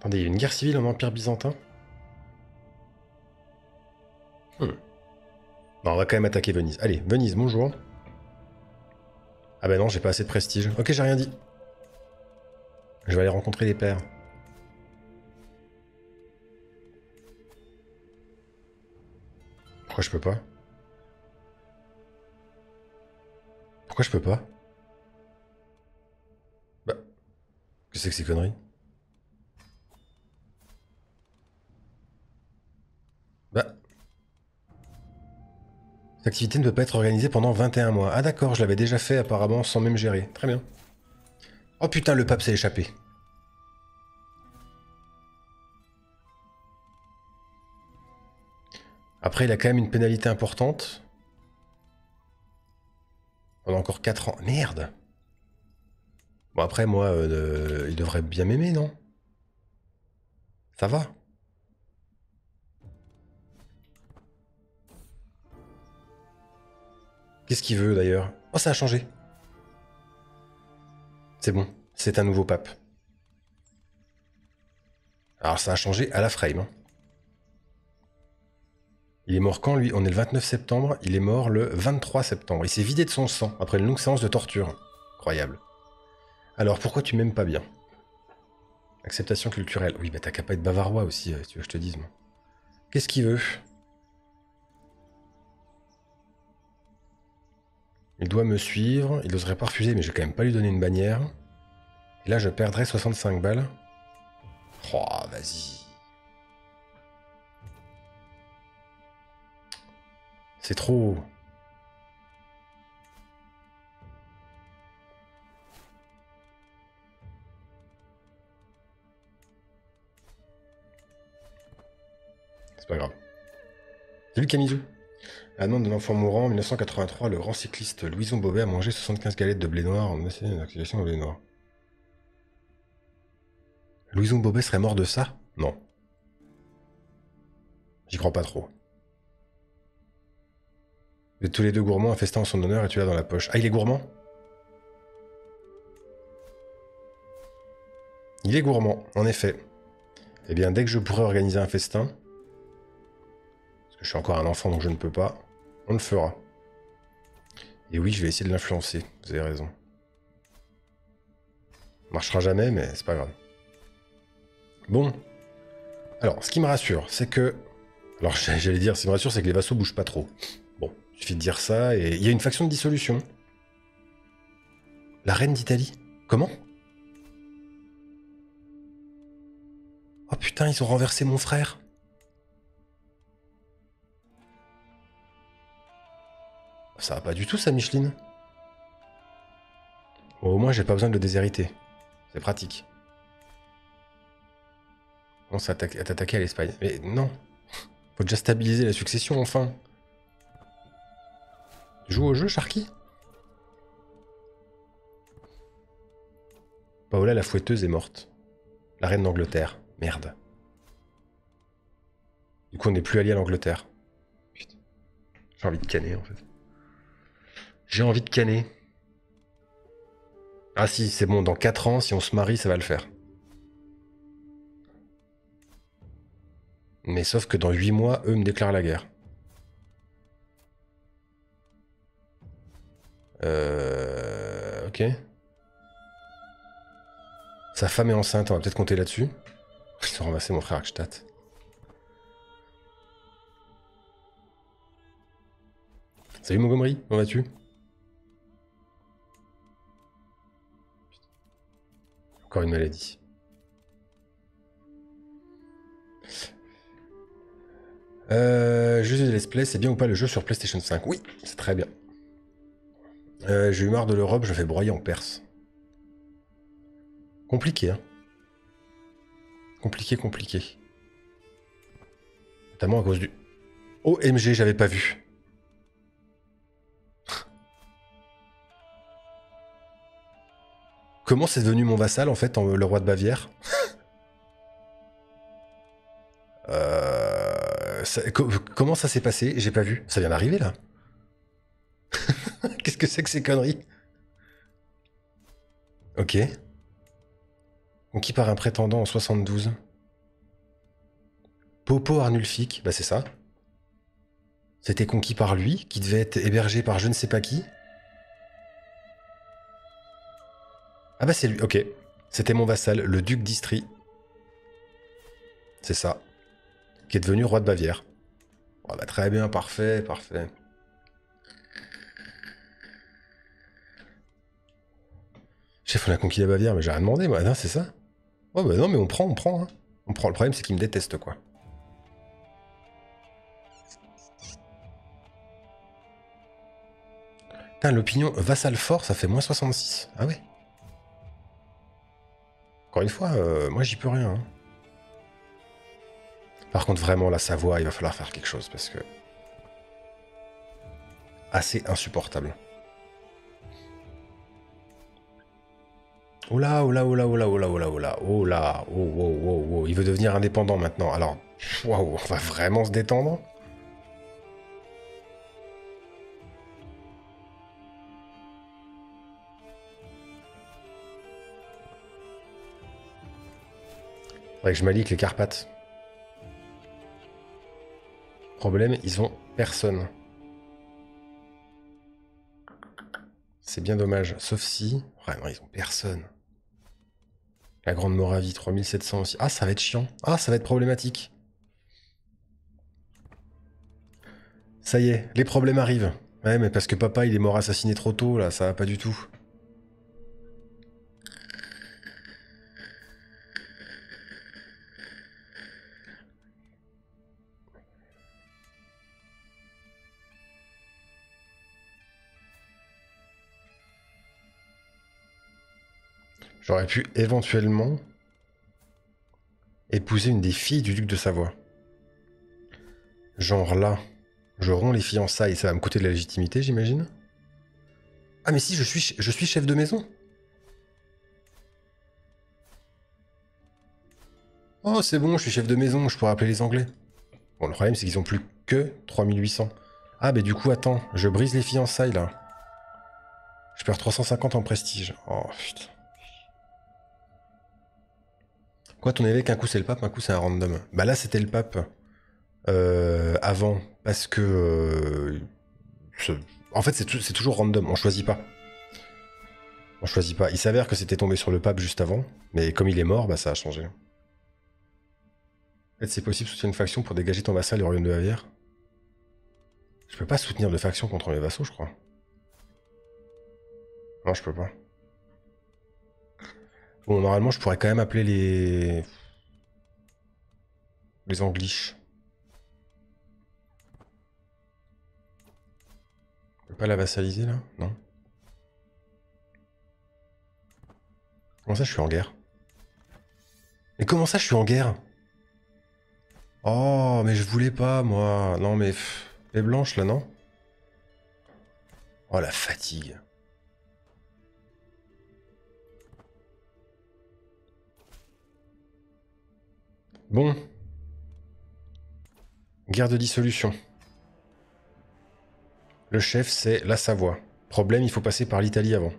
Attendez, il y a une guerre civile en Empire byzantin hmm. Non, on va quand même attaquer Venise. Allez, Venise, bonjour. Ah bah non, j'ai pas assez de prestige. Ok, j'ai rien dit. Je vais aller rencontrer les pères. Pourquoi je peux pas? Pourquoi je peux pas? Bah... Qu'est-ce que c'est que ces conneries Bah... Cette activité ne peut pas être organisée pendant 21 mois. Ah d'accord, je l'avais déjà fait apparemment sans même gérer. Très bien. Oh putain, le pape s'est échappé. Après, il a quand même une pénalité importante. On a encore 4 ans. Merde Bon, après, moi, euh, il devrait bien m'aimer, non? Ça va Qu'est-ce qu'il veut, d'ailleurs? Oh, ça a changé C'est bon, c'est un nouveau pape. Alors, ça a changé à la frame. Hein. Il est mort quand lui? On est le 29 septembre, il est mort le 23 septembre. Il s'est vidé de son sang après une longue séance de torture. Incroyable. Alors pourquoi tu m'aimes pas bien? Acceptation culturelle. Oui, bah t'as qu'à pas être bavarois aussi, euh, tu veux que je te dise. Qu'est-ce qu'il veut? Il doit me suivre, il n'oserait pas refuser, mais je vais quand même pas lui donner une bannière. Et là, je perdrai 65 balles. Oh, vas-y. C'est trop... C'est pas grave. Salut Camizou. À la demande d'un enfant mourant, en 1983, le grand cycliste Louison Bobet a mangé 75 galettes de blé noir en essayant une activation de blé noir. Louison Bobet serait mort de ça? Non. J'y crois pas trop. Vous êtes tous les deux gourmands, un festin en son honneur et tu l'as dans la poche. Ah, il est gourmand? Il est gourmand, en effet. Eh bien, dès que je pourrai organiser un festin, parce que je suis encore un enfant donc je ne peux pas, on le fera. Et oui, je vais essayer de l'influencer, vous avez raison. Marchera jamais, mais c'est pas grave. Bon. Alors, ce qui me rassure, c'est que... Alors, j'allais dire, ce qui me rassure, c'est que les vassaux bougent pas trop. Bon, il suffit de dire ça, et il y a une faction de dissolution. La reine d'Italie? Comment? Oh putain, ils ont renversé mon frère. Ça va pas du tout ça, Micheline. au moins, j'ai pas besoin de le déshériter. C'est pratique. On s'attaque à t'attaquer à l'Espagne. Mais non. Faut déjà stabiliser la succession, enfin. Tu joues au jeu, Sharky? Paola la fouetteuse est morte. La reine d'Angleterre. Merde. Du coup, on n'est plus allié à l'Angleterre. J'ai envie de canner, en fait. J'ai envie de canner. Ah si, c'est bon, dans 4 ans, si on se marie, ça va le faire. Mais sauf que dans 8 mois, eux me déclarent la guerre. Euh... Ok. Sa femme est enceinte, on va peut-être compter là-dessus. Ils ont ramassé mon frère Akstadt. Salut Montgomery, comment vas-tu? Encore une maladie. Euh, jeu de let's play, c'est bien ou pas le jeu sur PlayStation 5 Oui, c'est très bien. Euh, j'ai eu marre de l'Europe, je fais broyer en Perse. Compliqué, hein Compliqué, compliqué. Notamment à cause du... OMG, j'avais pas vu. Comment c'est devenu mon vassal, en fait, le roi de Bavière euh, Comment ça s'est passé? J'ai pas vu. Ça vient d'arriver, là. Qu'est-ce que c'est que ces conneries? Ok. Conquis par un prétendant en 72. Popo Arnulfic, bah c'est ça. C'était conquis par lui, qui devait être hébergé par je ne sais pas qui. Ah bah c'est lui, ok. C'était mon vassal, le duc d'Istrie. C'est ça. Qui est devenu roi de Bavière. Oh bah très bien, parfait, parfait. Chef, on a conquis la Bavière, mais j'ai rien demandé, moi. C'est ça Oh bah non, mais on prend, on prend. Hein. On prend. Le problème, c'est qu'il me déteste, quoi. Putain, l'opinion vassal fort, ça fait moins 66. Ah ouais encore une fois, euh, moi j'y peux rien. Hein. Par contre, vraiment, la Savoie, il va falloir faire quelque chose parce que. Assez insupportable. Oh là, oh là, oh là, oh là, oh oh là, oh oh, oh, oh, oh, il veut devenir indépendant maintenant. Alors, waouh, on va vraiment se détendre? Faudrait que je m'allie avec les Carpates. Problème, ils ont personne. C'est bien dommage. Sauf si... Vraiment, ils ont personne. La Grande Moravie, 3700 aussi. Ah, ça va être chiant. Ah, ça va être problématique. Ça y est, les problèmes arrivent. Ouais, mais parce que papa, il est mort assassiné trop tôt, là, ça va pas du tout. J'aurais pu éventuellement épouser une des filles du duc de Savoie. Genre là, je romps les fiançailles, ça va me coûter de la légitimité, j'imagine Ah mais si, je suis, je suis chef de maison Oh, c'est bon, je suis chef de maison, je pourrais appeler les Anglais. Bon, le problème, c'est qu'ils ont plus que 3800. Ah, mais du coup, attends, je brise les fiançailles, là. Je perds 350 en prestige. Oh, putain. Quoi, ton évêque, un coup c'est le pape, un coup c'est un random? Bah là, c'était le pape. Euh, avant, parce que... Euh, en fait, c'est toujours random, on choisit pas. On choisit pas. Il s'avère que c'était tombé sur le pape juste avant, mais comme il est mort, bah ça a changé. Fait, c'est possible de soutenir une faction pour dégager ton vassal du royaume de Bavière? Je peux pas soutenir de faction contre mes vassaux, je crois. Non, je peux pas. Bon, normalement, je pourrais quand même appeler les... Les Angliches. Je peux pas la vassaliser, là? Non Comment ça, je suis en guerre? Mais comment ça, je suis en guerre? Oh, mais je voulais pas, moi. Non, mais... Les blanches, là, non? Oh, la fatigue. Bon. Guerre de dissolution. Le chef, c'est la Savoie. Problème, il faut passer par l'Italie avant.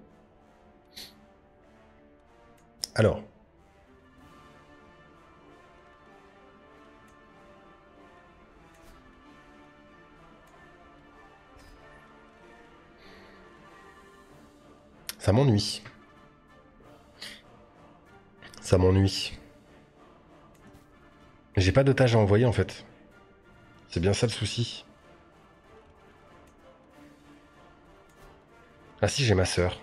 Alors. Ça m'ennuie. Ça m'ennuie. J'ai pas d'otage à envoyer en fait. C'est bien ça le souci. Ah si, j'ai ma sœur.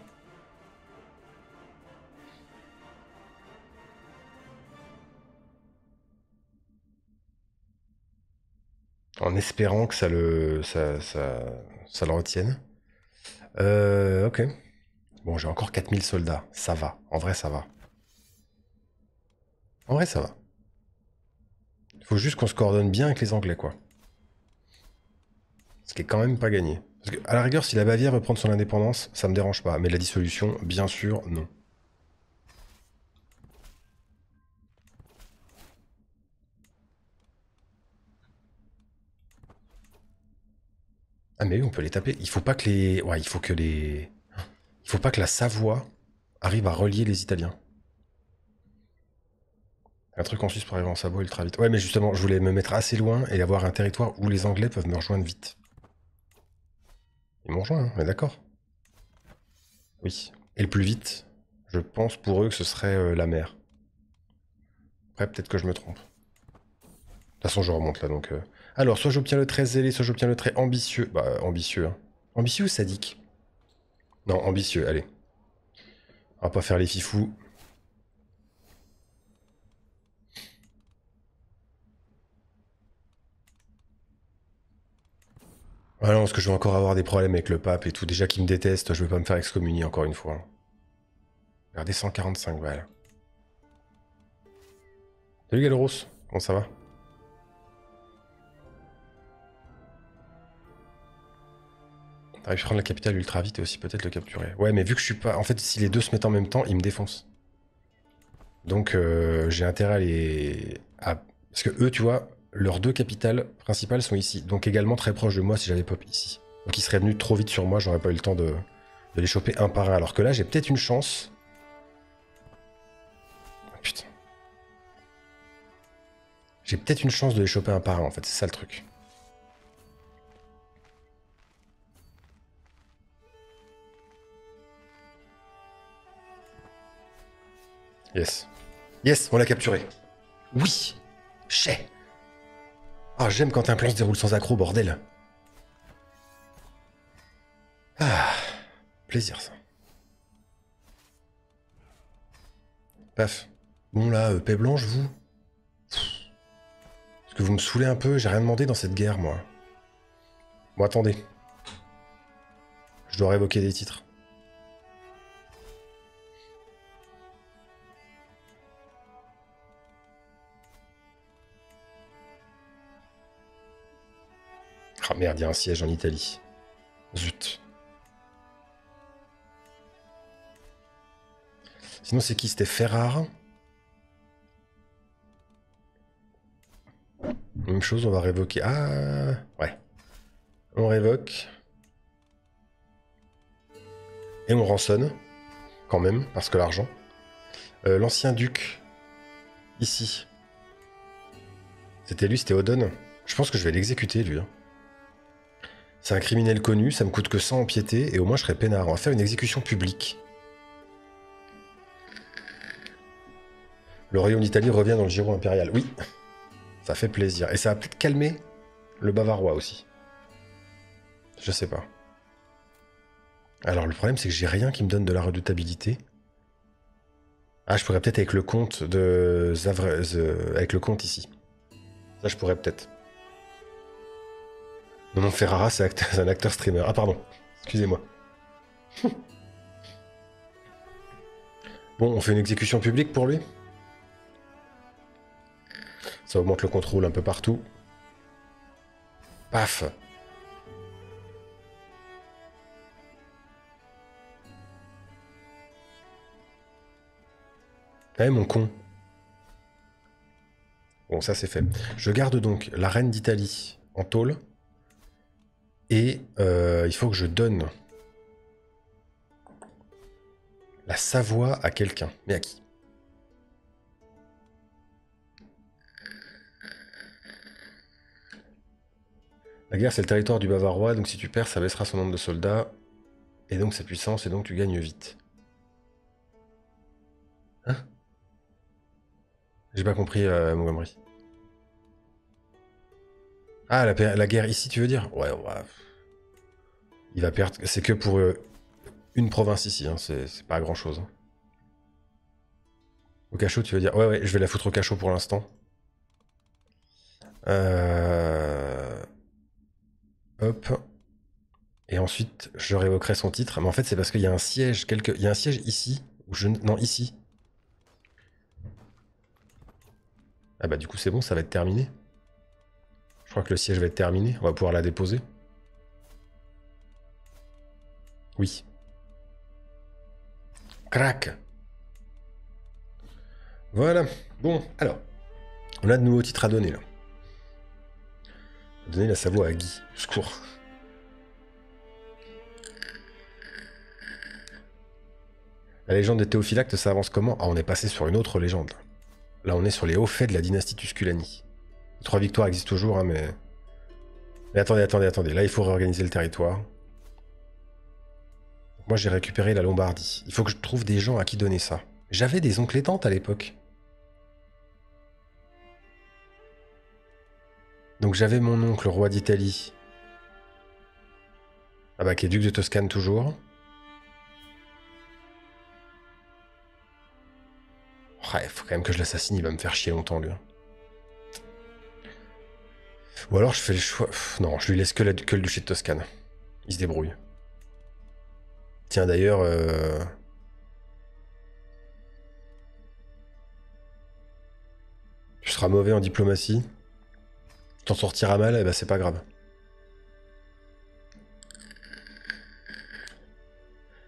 En espérant que ça le, ça, ça, ça le retienne. Euh, ok. Bon, j'ai encore 4000 soldats. Ça va. En vrai, ça va. En vrai, ça va. Faut juste qu'on se coordonne bien avec les Anglais, quoi. Ce qui est quand même pas gagné. Parce à la rigueur, si la Bavière veut prendre son indépendance, ça me dérange pas. Mais la dissolution, bien sûr, non. Ah mais oui, on peut les taper. Il faut. Il faut pas que la Savoie arrive à relier les Italiens. Un truc en Suisse pour arriver en Savoie ultra vite. Ouais, mais justement, je voulais me mettre assez loin et avoir un territoire où les Anglais peuvent me rejoindre vite. Ils m'ont rejoint, hein, mais d'accord. Oui. Et le plus vite, je pense pour eux que ce serait euh, la mer. Après, peut-être que je me trompe. De toute façon, je remonte là, donc... Euh. Alors, soit j'obtiens le trait zélé, soit j'obtiens le trait ambitieux. Bah, ambitieux, hein. Ambitieux ou sadique? Non, ambitieux, allez. On va pas faire les fifous. Ah non, parce que je vais encore avoir des problèmes avec le pape et tout. Déjà qu'il me déteste, je vais pas me faire excommunier encore une fois. Regardez 145 balles. Salut Galeros, comment ça va? T'arrives à prendre la capitale ultra vite et aussi peut-être le capturer. Ouais, mais vu que je suis pas... En fait, si les deux se mettent en même temps, ils me défoncent. Donc euh, j'ai intérêt à les... Parce que eux, tu vois, leurs deux capitales principales sont ici, donc également très proches de moi si j'avais pop ici. Donc ils seraient venus trop vite sur moi, j'aurais pas eu le temps de, les choper un par un. Alors que là, j'ai peut-être une chance. Oh, putain. J'ai peut-être une chance de les choper un par un, en fait, c'est ça le truc. Yes. Yes, on l'a capturé. Oui Chez ah, j'aime quand un plan se déroule sans accro, bordel. Ah, plaisir ça. Paf. Bon là, euh, paix blanche, vous Est-ce que vous me saoulez un peu? J'ai rien demandé dans cette guerre, moi. Bon, attendez. Je dois révoquer des titres. Ah merde, il y a un siège en Italie. Zut. Sinon, c'est qui? C'était Ferrare Même chose, on va révoquer. Ah, ouais. On révoque. Et on rançonne, quand même, parce que l'argent. Euh, l'ancien duc, ici. C'était lui, c'était Odon. Je pense que je vais l'exécuter, lui. Hein. C'est un criminel connu, ça me coûte que 100 en piété, et au moins je serai peinard. On va faire une exécution publique. Le royaume d'Italie revient dans le Giro impérial. Oui, ça fait plaisir. Et ça va peut-être calmer le bavarois aussi. Je sais pas. Alors le problème c'est que j'ai rien qui me donne de la redoutabilité. Ah, je pourrais peut-être avec le compte de Zavre... avec le compte ici. Ça, je pourrais peut-être. Non, Ferrara, c'est un acteur streamer. Ah, pardon. Excusez-moi. bon, on fait une exécution publique pour lui? Ça augmente le contrôle un peu partout. Paf Eh mon con. Bon, ça c'est fait. Je garde donc la reine d'Italie en tôle. Et euh, il faut que je donne la Savoie à quelqu'un. Mais à qui? La guerre, c'est le territoire du Bavarois, donc si tu perds, ça baissera son nombre de soldats, et donc sa puissance, et donc tu gagnes vite. Hein? J'ai pas compris, euh, Montgomery. Ah, la, guerre ici, tu veux dire? Ouais, ouais, Il va perdre. C'est que pour euh, une province ici, hein. c'est pas grand chose. Hein. Au cachot, tu veux dire? Ouais, ouais, je vais la foutre au cachot pour l'instant. Euh... Hop. Et ensuite, je révoquerai son titre. Mais en fait, c'est parce qu'il y a un siège, quelque... il y a un siège ici. Non, ici. Ah bah du coup c'est bon, ça va être terminé. Je crois que le siège va être terminé. On va pouvoir la déposer. Oui. Crac. Voilà. Bon, alors. On a de nouveaux titres à donner là. Donner la Savoie à Guy. Secours. La légende des Théophylactes, ça avance comment? Ah, on est passé sur une autre légende. Là, on est sur les hauts faits de la dynastie Tusculani. Trois victoires existent toujours, hein, mais... Mais attendez, attendez, attendez. Là, il faut réorganiser le territoire. Moi, j'ai récupéré la Lombardie. Il faut que je trouve des gens à qui donner ça. J'avais des oncles et tantes à l'époque. Donc j'avais mon oncle, roi d'Italie. Ah bah, qui est duc de Toscane toujours. il faut quand même que je l'assassine, il va me faire chier longtemps, lui. Ou alors je fais le choix... non, je lui laisse que, la, le duché de Toscane. Il se débrouille. Tiens, d'ailleurs... Euh, tu seras mauvais en diplomatie. T'en sortiras mal, et eh ben c'est pas grave.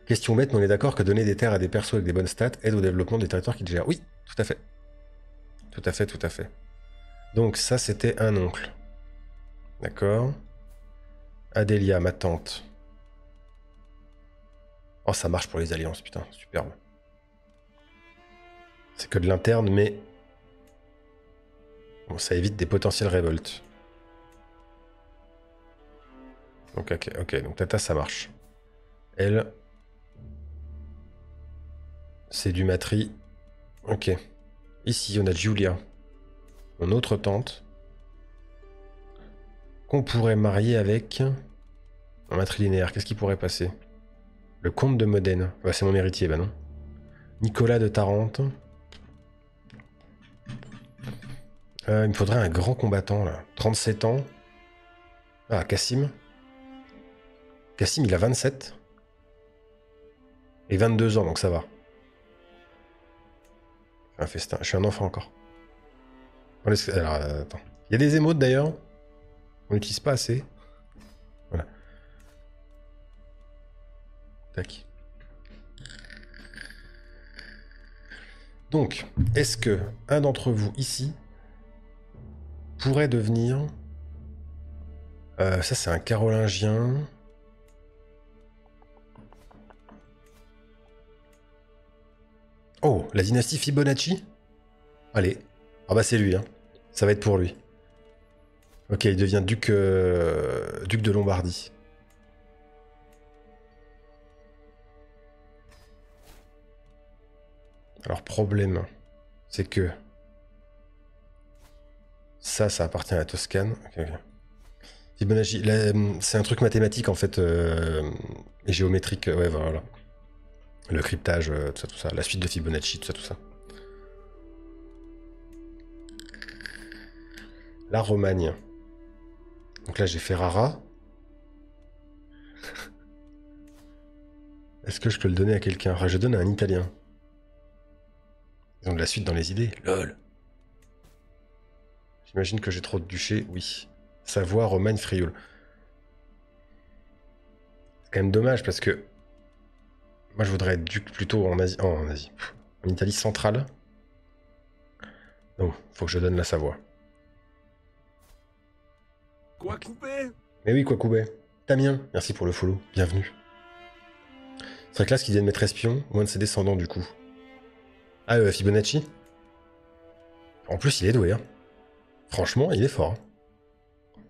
Question bête, mais on est d'accord que donner des terres à des persos avec des bonnes stats aide au développement des territoires qu'ils gèrent. Oui, tout à fait. Tout à fait, tout à fait. Donc ça, c'était un oncle. D'accord. Adélia, ma tante. Oh, ça marche pour les alliances, putain, superbe. C'est que de l'interne, mais... Bon, ça évite des potentielles révoltes. Donc, ok, ok, donc Tata, ça marche. Elle... C'est du matri. Ok. Ici, on a Julia. Mon autre tante. Qu'on pourrait marier avec... Un matrilinéaire, qu'est-ce qui pourrait passer? Le comte de Modène. Bah, c'est mon héritier, bah non. Nicolas de Tarente. Euh, il me faudrait un grand combattant, là. 37 ans. Ah, Cassim. Cassim, il a 27. Et 22 ans, donc ça va. Un festin. Je suis un enfant encore. Alors, attends. Il y a des émotes d'ailleurs? On n'utilise pas assez. Voilà. Tac. Donc, est-ce que un d'entre vous ici pourrait devenir... Euh, ça, c'est un carolingien. Oh, la dynastie Fibonacci? Allez. Ah bah c'est lui, hein. Ça va être pour lui. Ok, il devient duc, euh, duc de Lombardie. Alors problème, c'est que ça, ça appartient à la Toscane. Fibonacci, c'est un truc mathématique en fait, euh, et géométrique. Ouais, voilà. Le cryptage, euh, tout ça, tout ça. La suite de Fibonacci, tout ça, tout ça. La Romagne. Donc là, j'ai Ferrara. Est-ce que je peux le donner à quelqu'un? Je donne à un Italien. Ils ont de la suite dans les idées. LOL. J'imagine que j'ai trop de duchés. Oui. Savoie, Romagne, Frioul. C'est quand même dommage parce que moi, je voudrais être duc plutôt en Asie. Oh, en Asie. En Italie centrale. Non, faut que je donne la Savoie. Mais oui, quoi couper Tamien, merci pour le follow. Bienvenue. C'est très classe qu'il vienne mettre espion ou un de ses descendants du coup. Ah, euh, Fibonacci? En plus, il est doué. Hein. Franchement, il est fort. Hein.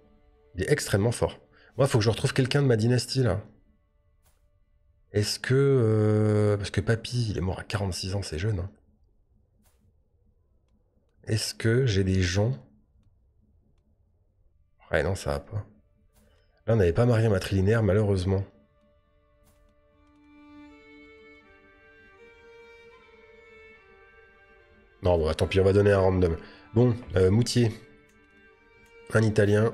Il est extrêmement fort. Moi, faut que je retrouve quelqu'un de ma dynastie là. Est-ce que. Euh, parce que Papy, il est mort à 46 ans, c'est jeune. Hein. Est-ce que j'ai des gens. Ouais, non, ça va pas. Là, on n'avait pas marié matrilinéaire, malheureusement. Non, bon, tant pis, on va donner un random. Bon, euh, Moutier. Un Italien.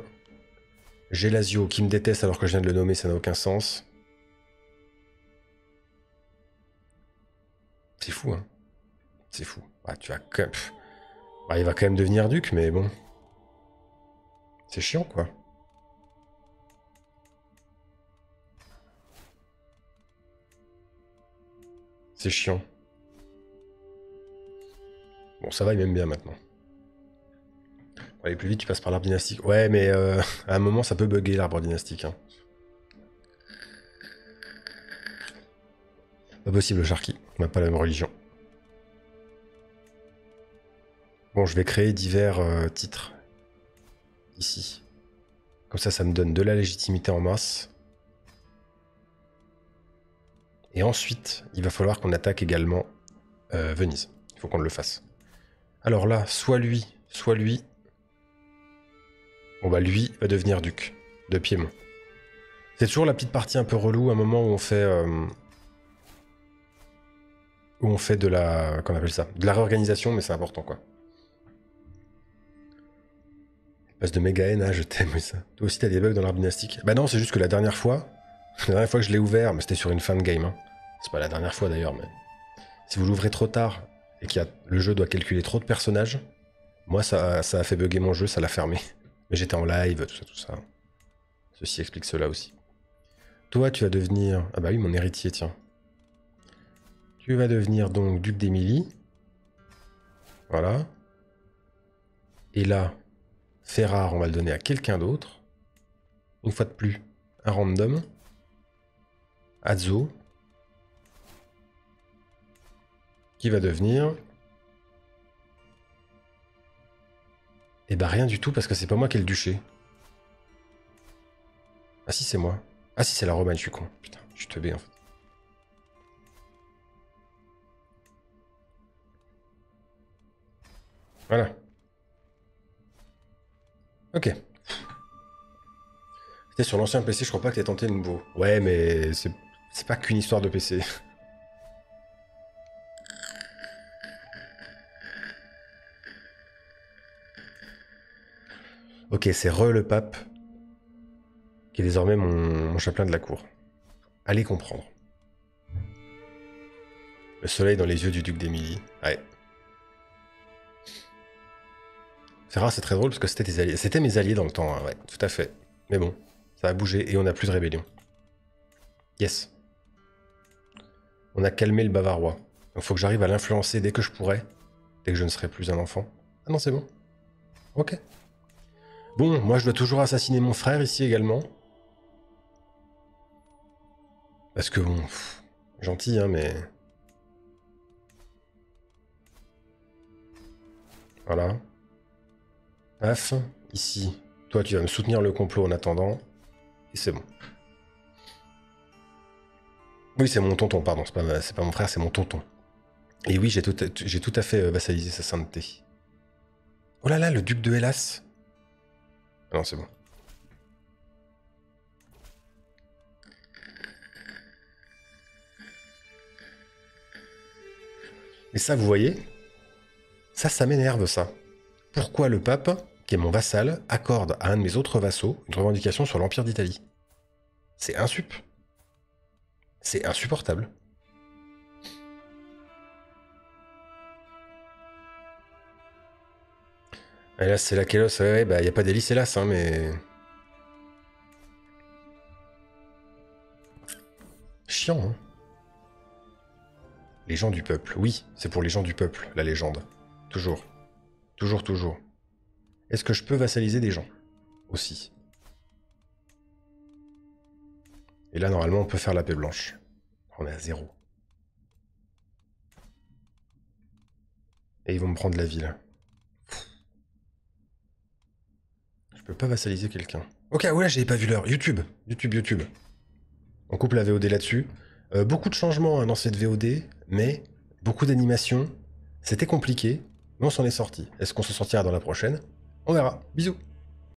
Gelasio, qui me déteste alors que je viens de le nommer, ça n'a aucun sens. C'est fou, hein. C'est fou. Ah, tu as bah, il va quand même devenir duc, mais bon. C'est chiant, quoi. C'est chiant. Bon, ça va, il m'aime bien maintenant. Pour aller plus vite, tu passes par l'arbre dynastique. Ouais, mais euh, à un moment, ça peut bugger l'arbre dynastique. Hein. Pas possible, Sharky. On n'a pas la même religion. Bon, je vais créer divers euh, titres. Ici. Comme ça, ça me donne de la légitimité en masse. Et ensuite, il va falloir qu'on attaque également euh, Venise. Il faut qu'on le fasse. Alors là, soit lui, soit lui. Bon bah lui va devenir duc de Piémont. C'est toujours la petite partie un peu relou, un moment où on fait... Euh, où on fait de la... qu'on appelle ça? De la réorganisation, mais c'est important quoi. Passe de méga haine, je t'aime, ça. Toi aussi t'as des bugs dans l'arbre dynastique Bah non, c'est juste que la dernière fois, la dernière fois que je l'ai ouvert, mais c'était sur une fin de game. Hein. C'est pas la dernière fois d'ailleurs, mais... Si vous l'ouvrez trop tard et que le jeu doit calculer trop de personnages, moi ça, ça a fait bugger mon jeu, ça l'a fermé. Mais j'étais en live, tout ça, tout ça. Ceci explique cela aussi. Toi, tu vas devenir... Ah bah oui, mon héritier, tiens. Tu vas devenir donc duc d'Émilie. Voilà. Et là, Ferrare, on va le donner à quelqu'un d'autre. Une fois de plus, un random. Azzo qui va devenir... Eh bah rien du tout parce que c'est pas moi qui ai le duché. Ah si c'est moi. Ah si c'est la Romaine, je suis con. Putain, je suis teubé en fait. Voilà. Ok. C'était sur l'ancien PC, je crois pas que t'aies tenté le nouveau. Ouais, mais c'est pas qu'une histoire de PC. Ok, c'est Re le pape, qui est désormais mon, chapelain de la cour. Allez comprendre. Le soleil dans les yeux du duc d'Émilie. Ouais. C'est rare, c'est très drôle parce que c'était mes alliés dans le temps, hein, ouais, tout à fait. Mais bon, ça a bougé et on n'a plus de rébellion. Yes. On a calmé le bavarois. Il faut que j'arrive à l'influencer dès que je pourrai. Dès que je ne serai plus un enfant. Ah non, c'est bon. Ok. Bon, moi je dois toujours assassiner mon frère ici également. Parce que bon, gentil, hein, mais... Voilà. Paf, ici. Toi, tu vas me soutenir le complot en attendant. Et c'est bon. Oui, c'est mon tonton, pardon. C'est pas, mon frère, c'est mon tonton. Et oui, j'ai tout, tout à fait euh, vassalisé sa sainteté. Oh là là, le duc de Hélas. Ah non, c'est bon. Mais ça, vous voyez? Ça, ça m'énerve, ça. Pourquoi le pape, qui est mon vassal, accorde à un de mes autres vassaux une revendication sur l'Empire d'Italie C'est insup. C'est insupportable. Là, c'est la Kélos. Ouais, bah, a pas d'hélice, hélas, hein, mais. Chiant, hein. Les gens du peuple. Oui, c'est pour les gens du peuple, la légende. Toujours. Toujours, toujours. Est-ce que je peux vassaliser des gens Aussi? Et là, normalement, on peut faire la paix blanche. On est à zéro. Et ils vont me prendre la ville. Je peux pas vassaliser quelqu'un. Ok, ouais, j'avais pas vu l'heure. YouTube, YouTube, YouTube. On coupe la VOD là-dessus. Euh, beaucoup de changements hein, dans cette VOD, mais beaucoup d'animations. C'était compliqué, mais on s'en est sorti. Est-ce qu'on s'en sortira dans la prochaine? On verra. Bisous